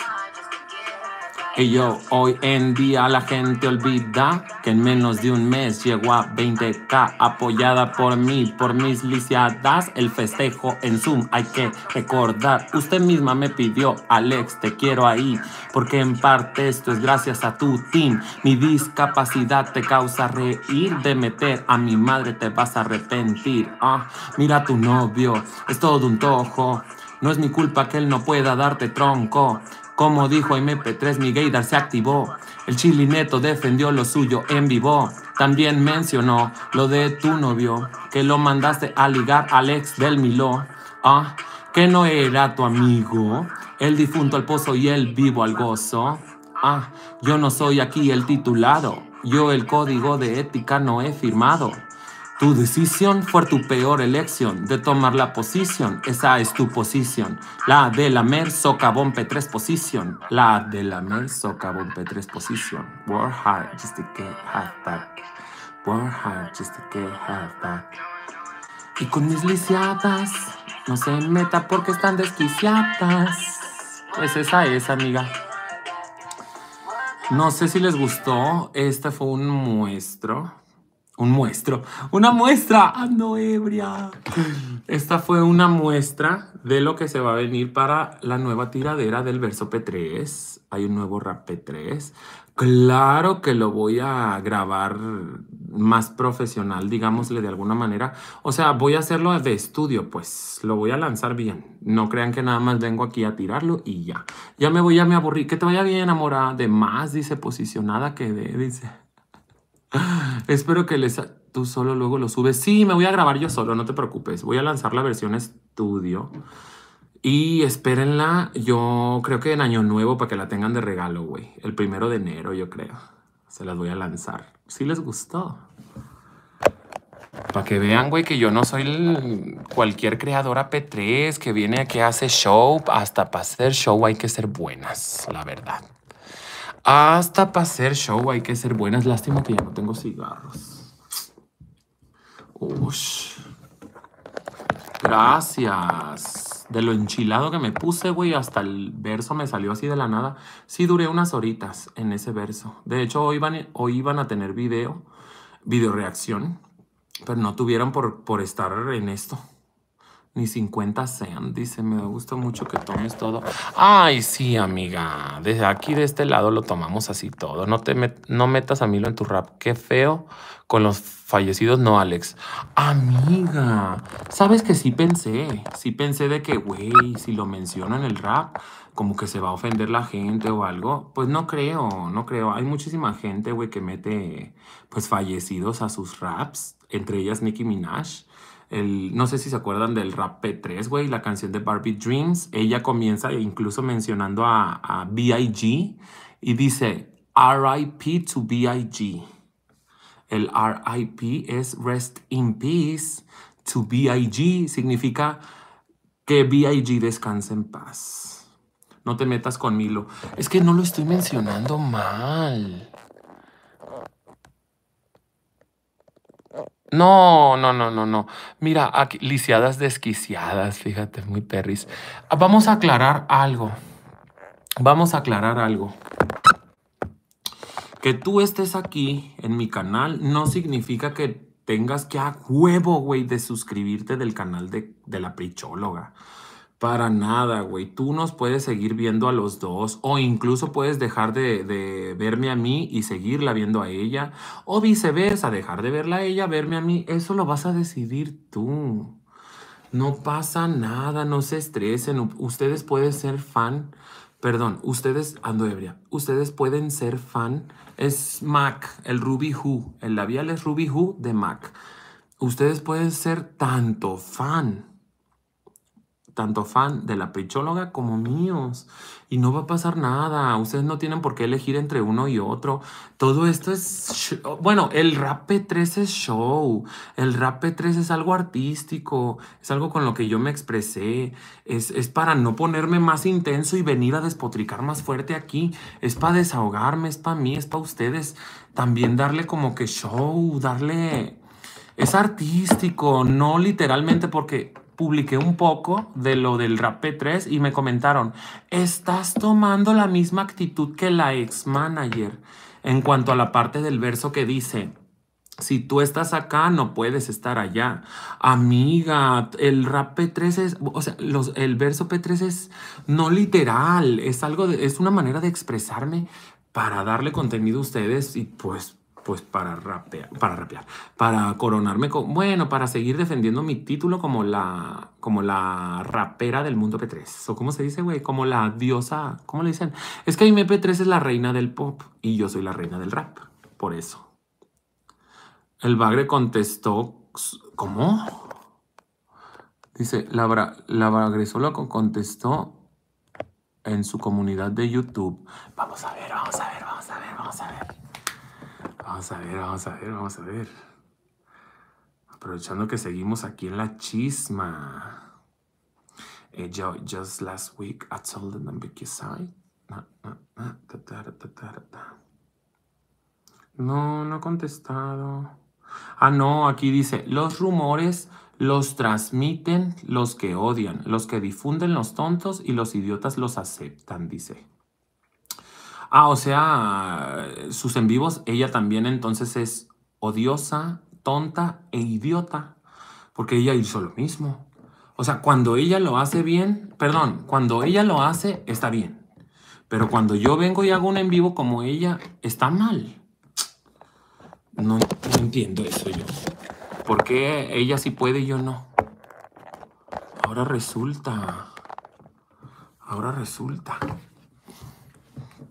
Y yo, hoy en día la gente olvida que en menos de un mes llegó a 20k apoyada por mí, por mis lisiadas. El festejo en Zoom hay que recordar. Usted misma me pidió, Alex, te quiero ahí, porque en parte esto es gracias a tu team. Mi discapacidad te causa reír, de meter a mi madre te vas a arrepentir. Ah, mira tu novio, es todo un tojo. No es mi culpa que él no pueda darte tronco. Como dijo MP3, mi gaydar se activó. El chilineto defendió lo suyo en vivo. También mencionó lo de tu novio, que lo mandaste a ligar al ex del Miló. Ah, que no era tu amigo, el difunto al pozo y el vivo al gozo. Ah, yo no soy aquí el titulado, yo el código de ética no he firmado. Tu decisión fue tu peor elección de tomar la posición. Esa es tu posición. La de la mer socavón P3 posición. La de la mer socavón P3 posición. Work hard just to get half back. Work hard just to get half back. Y con mis lisiadas, no se meta porque están desquiciadas. Pues esa es, amiga. No sé si les gustó. Este fue un muestro un muestro, una muestra, ando ebria. Esta fue una muestra de lo que se va a venir para la nueva tiradera del verso P3. Hay un nuevo rap P3. Claro que lo voy a grabar más profesional, digámosle de alguna manera. O sea, voy a hacerlo de estudio, pues lo voy a lanzar bien. No crean que nada más vengo aquí a tirarlo y ya. Ya me voy, ya me aburrí. Que te vaya bien, amora. De más, dice, posicionada que de, dice. [gasps] Espero que les... Tú solo luego lo subes. Sí, me voy a grabar yo solo, no te preocupes. Voy a lanzar la versión estudio. Y espérenla, yo creo que en Año Nuevo para que la tengan de regalo, güey. El primero de enero, yo creo. Se las voy a lanzar. Si les gustó. Para que vean, güey, que yo no soy cualquier creadora P3 que viene aquí a hacer show. Hasta para hacer show hay que ser buenas, la verdad. Hasta para hacer show hay que ser buenas. Lástima que ya no tengo cigarros. Ush. Gracias. De lo enchilado que me puse, güey, hasta el verso me salió así de la nada. Sí, duré unas horitas en ese verso. De hecho, hoy iban, hoy iban a tener video, video reacción, pero no tuvieron por, por estar en esto. Ni 50 sean, dice, me gusta mucho que tomes todo. Ay, sí, amiga. Desde aquí, de este lado, lo tomamos así todo. No te no metas a Milo en tu rap. Qué feo con los fallecidos, no, Alex. Amiga, sabes que sí pensé. Sí pensé de que, güey, si lo menciono en el rap, como que se va a ofender la gente o algo. Pues no creo, no creo. Hay muchísima gente, güey, que mete, pues, fallecidos a sus raps. Entre ellas Nicki Minaj no sé si se acuerdan del rap P3, güey, la canción de Barbie Dreams. Ella comienza incluso mencionando a, a B.I.G. y dice RIP to B.I.G. El RIP es Rest in Peace to B.I.G. Significa que B.I.G. descanse en paz. No te metas con Milo. Es que no lo estoy mencionando mal. No, no, no, no, no. Mira, aquí, lisiadas desquiciadas, fíjate, muy perris. Ah, vamos a aclarar algo. Vamos a aclarar algo. Que tú estés aquí en mi canal no significa que tengas que a huevo, güey, de suscribirte del canal de, de la prichóloga. Para nada, güey. Tú nos puedes seguir viendo a los dos o incluso puedes dejar de, verme a mí y seguirla viendo a ella o viceversa, dejar de verla a ella, verme a mí. Eso lo vas a decidir tú. No pasa nada, no se estresen. Ustedes pueden ser fan, perdón, ustedes, ando ebria, ustedes pueden ser fan. Es Mac, el Ruby Who, el labial es Ruby Who de Mac. Ustedes pueden ser tanto fan tanto fan de la pichóloga como míos. Y no va a pasar nada. Ustedes no tienen por qué elegir entre uno y otro. Todo esto es... Bueno, el rap P3 es show. El rap P3 es algo artístico. Es algo con lo que yo me expresé. Es, es para no ponerme más intenso y venir a despotricar más fuerte aquí. Es para desahogarme, es para mí, es para ustedes. También darle como que show, darle... Es artístico, no literalmente porque publiqué un poco de lo del rap P3 y me comentaron, estás tomando la misma actitud que la ex manager en cuanto a la parte del verso que dice, si tú estás acá, no puedes estar allá. Amiga, el rap P3 es, o sea, los, el verso P3 es no literal, es algo, de, es una manera de expresarme para darle contenido a ustedes y pues pues para rapear, para rapear, para coronarme con, bueno, para seguir defendiendo mi título como la, como la rapera del mundo P3. O cómo se dice, güey, como la diosa, ¿cómo le dicen? Es que MP3 es la reina del pop y yo soy la reina del rap, por eso. El bagre contestó, ¿cómo? Dice, la, la bagre solo contestó en su comunidad de YouTube. Vamos a ver, vamos a ver, vamos a ver, vamos a ver. Vamos a ver, vamos a ver, vamos a ver. Aprovechando que seguimos aquí en la chisma. Eh, just last week I told them on side. No, no ha contestado. Ah, no, aquí dice, los rumores los transmiten los que odian, los que difunden los tontos y los idiotas los aceptan, dice. Ah, o sea, sus en vivos, ella también entonces es odiosa, tonta e idiota, porque ella hizo lo mismo. O sea, cuando ella lo hace bien, perdón, cuando ella lo hace, está bien. Pero cuando yo vengo y hago un en vivo como ella, está mal. No, no entiendo eso yo. ¿Por qué ella sí puede y yo no? Ahora resulta. Ahora resulta.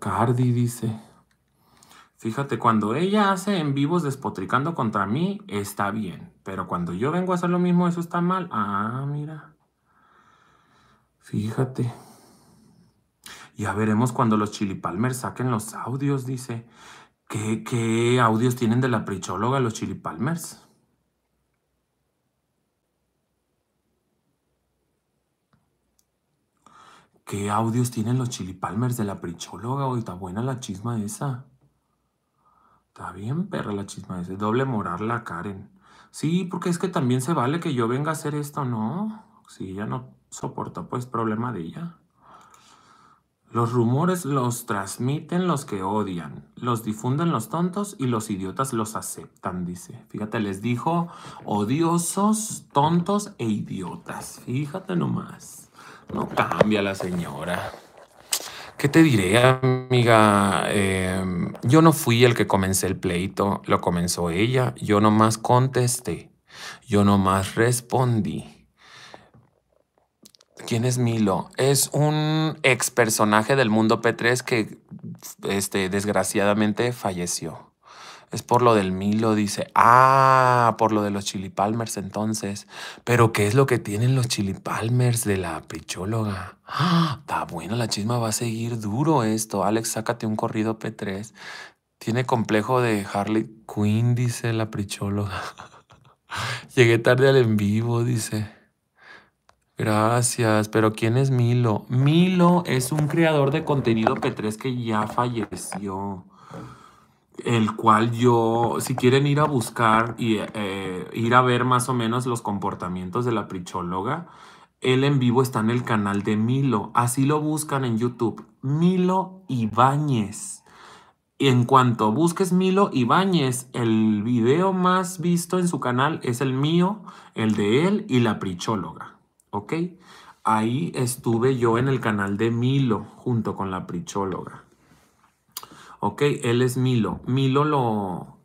Cardi dice, fíjate, cuando ella hace en vivos despotricando contra mí, está bien. Pero cuando yo vengo a hacer lo mismo, eso está mal. Ah, mira. Fíjate. Ya veremos cuando los Chili Palmers saquen los audios, dice. ¿Qué, qué audios tienen de la prichóloga los Chili Palmers? ¿Qué audios tienen los chilipalmers de la prichóloga? Hoy está buena la chisma esa. Está bien, perra, la chisma esa. Doble moral la Karen. Sí, porque es que también se vale que yo venga a hacer esto, ¿no? Si ella no soporta, pues problema de ella. Los rumores los transmiten los que odian, los difunden los tontos y los idiotas los aceptan, dice. Fíjate, les dijo odiosos, tontos e idiotas. Fíjate nomás. No cambia la señora. ¿Qué te diré, amiga? Em, yo no fui el que comencé el pleito, lo comenzó ella. Yo nomás contesté, yo nomás respondí. ¿Quién es Milo? Es un ex personaje del mundo P3 que este, desgraciadamente falleció. Es por lo del Milo, dice. Ah, por lo de los chilipalmers entonces. Pero ¿qué es lo que tienen los chilipalmers de la prichóloga? Ah, está buena la chisma, va a seguir duro esto. Alex, sácate un corrido P3. Tiene complejo de Harley Quinn, dice la prichóloga. [laughs] Llegué tarde al en vivo, dice. Gracias, pero ¿quién es Milo? Milo es un creador de contenido P3 que ya falleció, el cual yo, si quieren ir a buscar y eh, ir a ver más o menos los comportamientos de la prichóloga, él en vivo está en el canal de Milo, así lo buscan en YouTube, Milo Ibáñez. Y en cuanto busques Milo Ibáñez, el video más visto en su canal es el mío, el de él y la prichóloga. ¿ok? Ahí estuve yo en el canal de Milo junto con la prichóloga. Ok, él es Milo. Milo lo...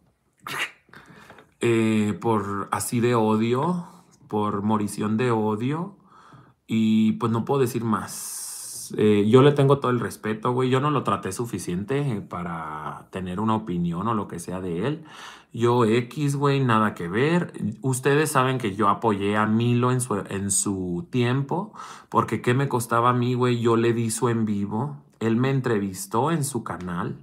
Eh, por así de odio, por morición de odio. Y pues no puedo decir más. Eh, yo le tengo todo el respeto, güey. Yo no lo traté suficiente para tener una opinión o lo que sea de él. Yo X, güey, nada que ver. Ustedes saben que yo apoyé a Milo en su, en su tiempo, porque ¿qué me costaba a mí, güey? Yo le di su en vivo, él me entrevistó en su canal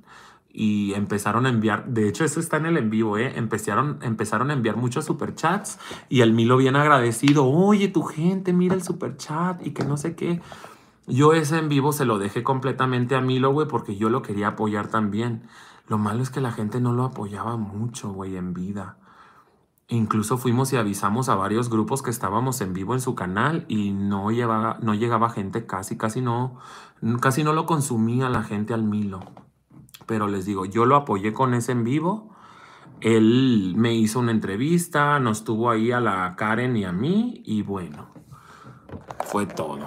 y empezaron a enviar, de hecho eso está en el en vivo, ¿eh? Empezaron, empezaron a enviar muchos superchats y el Milo bien agradecido, oye, tu gente, mira el superchat y que no sé qué. Yo ese en vivo se lo dejé completamente a Milo, güey, porque yo lo quería apoyar también. Lo malo es que la gente no lo apoyaba mucho, güey, en vida. Incluso fuimos y avisamos a varios grupos que estábamos en vivo en su canal y no, llevaba, no llegaba gente casi, casi no, casi no lo consumía la gente al Milo. Pero les digo, yo lo apoyé con ese en vivo. Él me hizo una entrevista, nos tuvo ahí a la Karen y a mí y bueno, fue todo.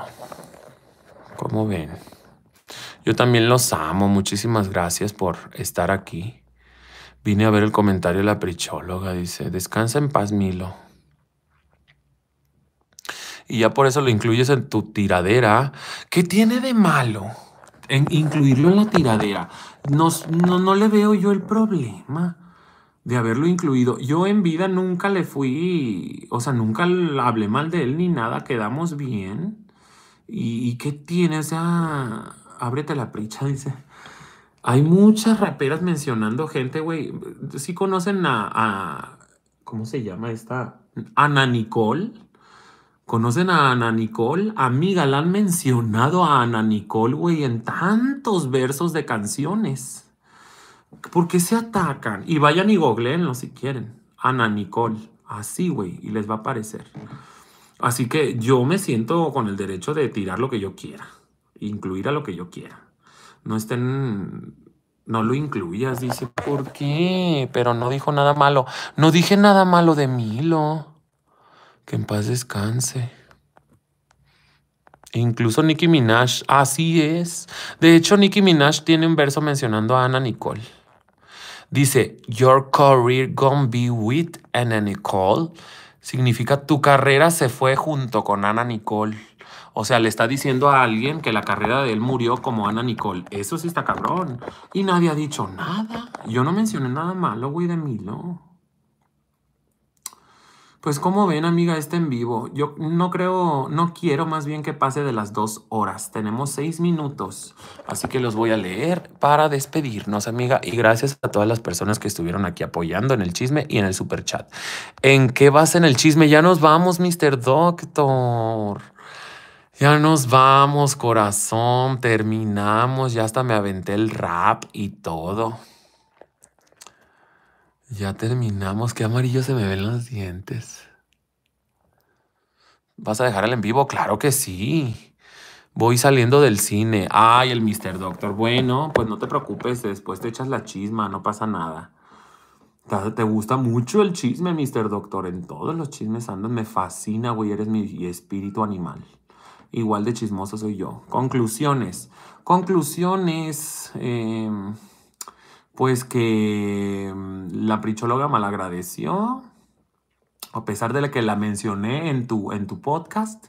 ¿Cómo ven? Yo también los amo. Muchísimas gracias por estar aquí. Vine a ver el comentario de la prichóloga. Dice, descansa en paz, Milo. Y ya por eso lo incluyes en tu tiradera. ¿Qué tiene de malo incluirlo en la tiradera? No, no, le veo yo el problema de haberlo incluido. Yo en vida nunca le fui, o sea, nunca hablé mal de él ni nada. Quedamos bien. ¿Y, qué tiene? O ábrete la pricha, [laughs] dice. Hay muchas raperas mencionando gente, güey. ¿Sí conocen a, ¿Cómo se llama esta? Ana Nicole. ¿Conocen a Ana Nicole? Amiga, la han mencionado a Ana Nicole, güey, en tantos versos de canciones. ¿Por qué se atacan? Y vayan y googleenlo si quieren. Ana Nicole. Así, güey, y les va a aparecer. Así que yo me siento con el derecho de tirar lo que yo quiera incluir a lo que yo quiera. No estén, no lo incluyas, dice, ¿por qué? Pero no dijo nada malo. No dije nada malo de Milo. Que en paz descanse. incluso Nicki Minaj, así es. De hecho, Nicki Minaj tiene un verso mencionando a Ana Nicole. Dice, Your career gonna be with Anna Nicole. Significa tu carrera se fue junto con Ana Nicole. O sea, le está diciendo a alguien que la carrera de él murió como Ana Nicole. Eso sí está cabrón. Y nadie ha dicho nada. Yo no mencioné nada malo, güey, de Milo. Pues como ven, amiga, este en vivo. Yo no creo, no quiero más bien que pase de las dos horas. Tenemos seis minutos. Así que los voy a leer para despedirnos, amiga. Y gracias a todas las personas que estuvieron aquí apoyando en el chisme y en el super chat. ¿En qué vas en el chisme? Ya nos vamos, Mr. Doctor. Ya nos vamos, corazón. Terminamos. Ya hasta me aventé el rap y todo. Ya terminamos. Qué amarillo se me ven los dientes. ¿Vas a dejar el en vivo? Claro que sí. Voy saliendo del cine. Ay, el Mr. Doctor. Bueno, pues no te preocupes. Después te echas la chisma. No pasa nada. Te gusta mucho el chisme, Mr. Doctor. En todos los chismes andan. Me fascina, güey. Eres mi espíritu animal. Igual de chismoso soy yo. Conclusiones. Conclusiones. Em, pues que em, la prichóloga malagradeció. A pesar de que la mencioné en tu, en tu podcast.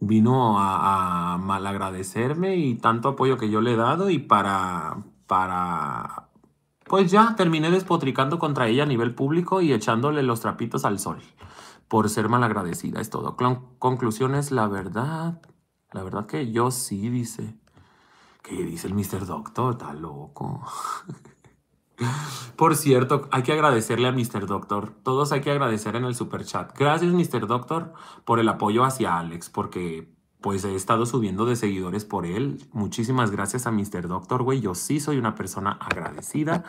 Vino a, a malagradecerme y tanto apoyo que yo le he dado. Y para. para pues ya terminé despotricando contra ella a nivel público y echándole los trapitos al sol por ser malagradecida. Es todo. Conclusiones, la verdad, la verdad que yo sí, dice. ¿Qué dice el Mr. Doctor? Está loco. [laughs] Por cierto, hay que agradecerle a Mr. Doctor. Todos hay que agradecer en el super chat. Gracias, Mr. Doctor, por el apoyo hacia Alex, porque pues he estado subiendo de seguidores por él. Muchísimas gracias a Mr. Doctor, güey. Yo sí soy una persona agradecida.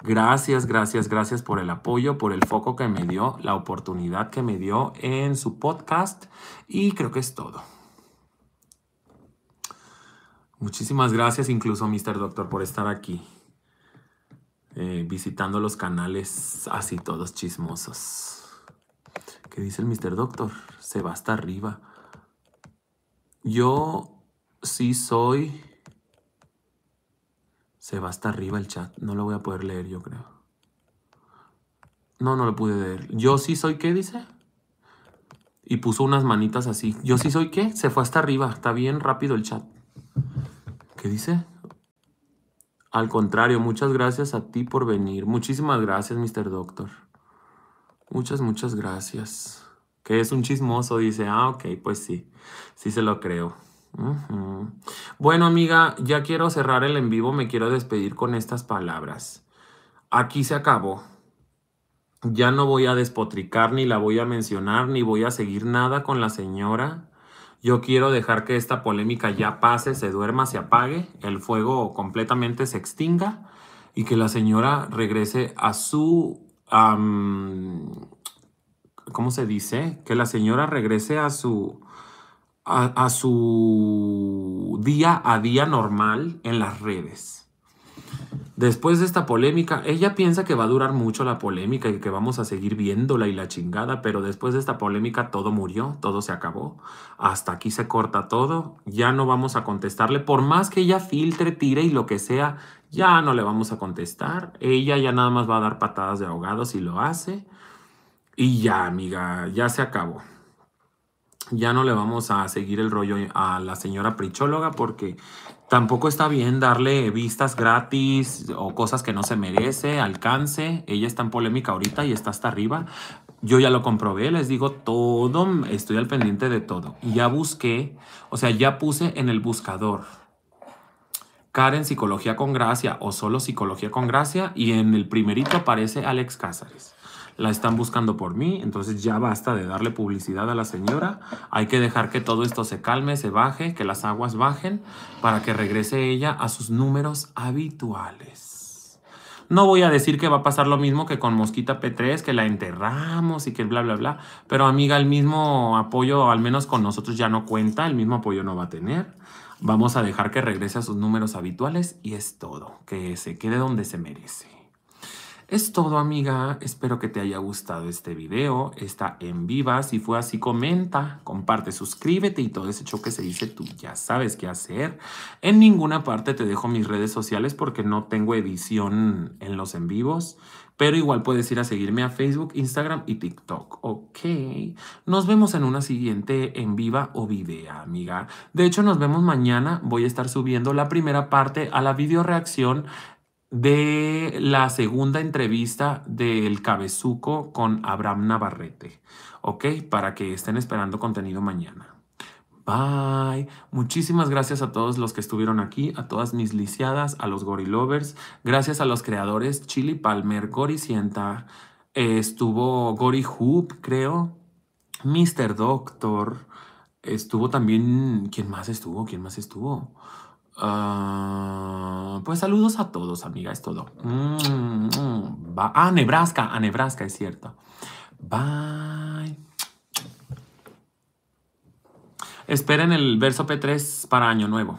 Gracias, gracias, gracias por el apoyo, por el foco que me dio, la oportunidad que me dio en su podcast. Y creo que es todo. Muchísimas gracias incluso, Mr. Doctor, por estar aquí. Eh, visitando los canales así todos chismosos. ¿Qué dice el Mr. Doctor? Se va hasta arriba. Yo sí soy... Se va hasta arriba el chat. No lo voy a poder leer, yo creo. No, no lo pude leer. Yo sí soy qué, dice. Y puso unas manitas así. Yo sí soy qué. Se fue hasta arriba. Está bien rápido el chat. ¿Qué dice? Al contrario, muchas gracias a ti por venir. Muchísimas gracias, Mr. Doctor. Muchas, muchas gracias. Que es un chismoso, dice. Ah, ok, pues sí. Sí se lo creo. Bueno, amiga, ya quiero cerrar el en vivo. Me quiero despedir con estas palabras. Aquí se acabó. Ya no voy a despotricar, ni la voy a mencionar, ni voy a seguir nada con la señora. Yo quiero dejar que esta polémica ya pase, se duerma, se apague, el fuego completamente se extinga y que la señora regrese a su ¿cómo se dice? Que la señora regrese a su, a, su día a día normal en las redes. Después de esta polémica, ella piensa que va a durar mucho la polémica y que vamos a seguir viéndola y la chingada, pero después de esta polémica todo murió, todo se acabó. Hasta aquí se corta todo, ya no vamos a contestarle, por más que ella filtre, tire y lo que sea, ya no le vamos a contestar. Ella ya nada más va a dar patadas de ahogado si lo hace. Y ya, amiga, ya se acabó. Ya no le vamos a seguir el rollo a la señora prichóloga porque tampoco está bien darle vistas gratis o cosas que no se merece, alcance. Ella está en polémica ahorita y está hasta arriba. Yo ya lo comprobé, les digo todo, estoy al pendiente de todo. Y ya busqué, o sea, ya puse en el buscador Karen Psicología con Gracia o solo Psicología con Gracia y en el primerito aparece Alex Cázares la están buscando por mí, entonces ya basta de darle publicidad a la señora, hay que dejar que todo esto se calme, se baje, que las aguas bajen para que regrese ella a sus números habituales. No voy a decir que va a pasar lo mismo que con Mosquita P3, que la enterramos y que bla, bla, bla, pero amiga, el mismo apoyo, al menos con nosotros ya no cuenta, el mismo apoyo no va a tener. Vamos a dejar que regrese a sus números habituales y es todo, que se quede donde se merece. Es todo amiga, espero que te haya gustado este video, está en viva, si fue así comenta, comparte, suscríbete y todo ese choque se dice tú ya sabes qué hacer. En ninguna parte te dejo mis redes sociales porque no tengo edición en los en vivos, pero igual puedes ir a seguirme a Facebook, Instagram y TikTok, ok. Nos vemos en una siguiente en viva o video, amiga. De hecho, nos vemos mañana, voy a estar subiendo la primera parte a la video reacción de la segunda entrevista del Cabezuco con Abraham Navarrete. ¿Ok? Para que estén esperando contenido mañana. Bye. Muchísimas gracias a todos los que estuvieron aquí, a todas mis lisiadas, a los gorilovers. Gracias a los creadores Chili Palmer, Goricienta, eh, estuvo Gori Hoop, creo, Mr. Doctor, Estuvo también. ¿Quién más estuvo? ¿Quién más estuvo? Ah, pues saludos a todos, amiga, es todo. Mm, mm, Ah, Nebraska, a Nebraska, es cierto. Bye. Esperen el verso P3 para Año Nuevo.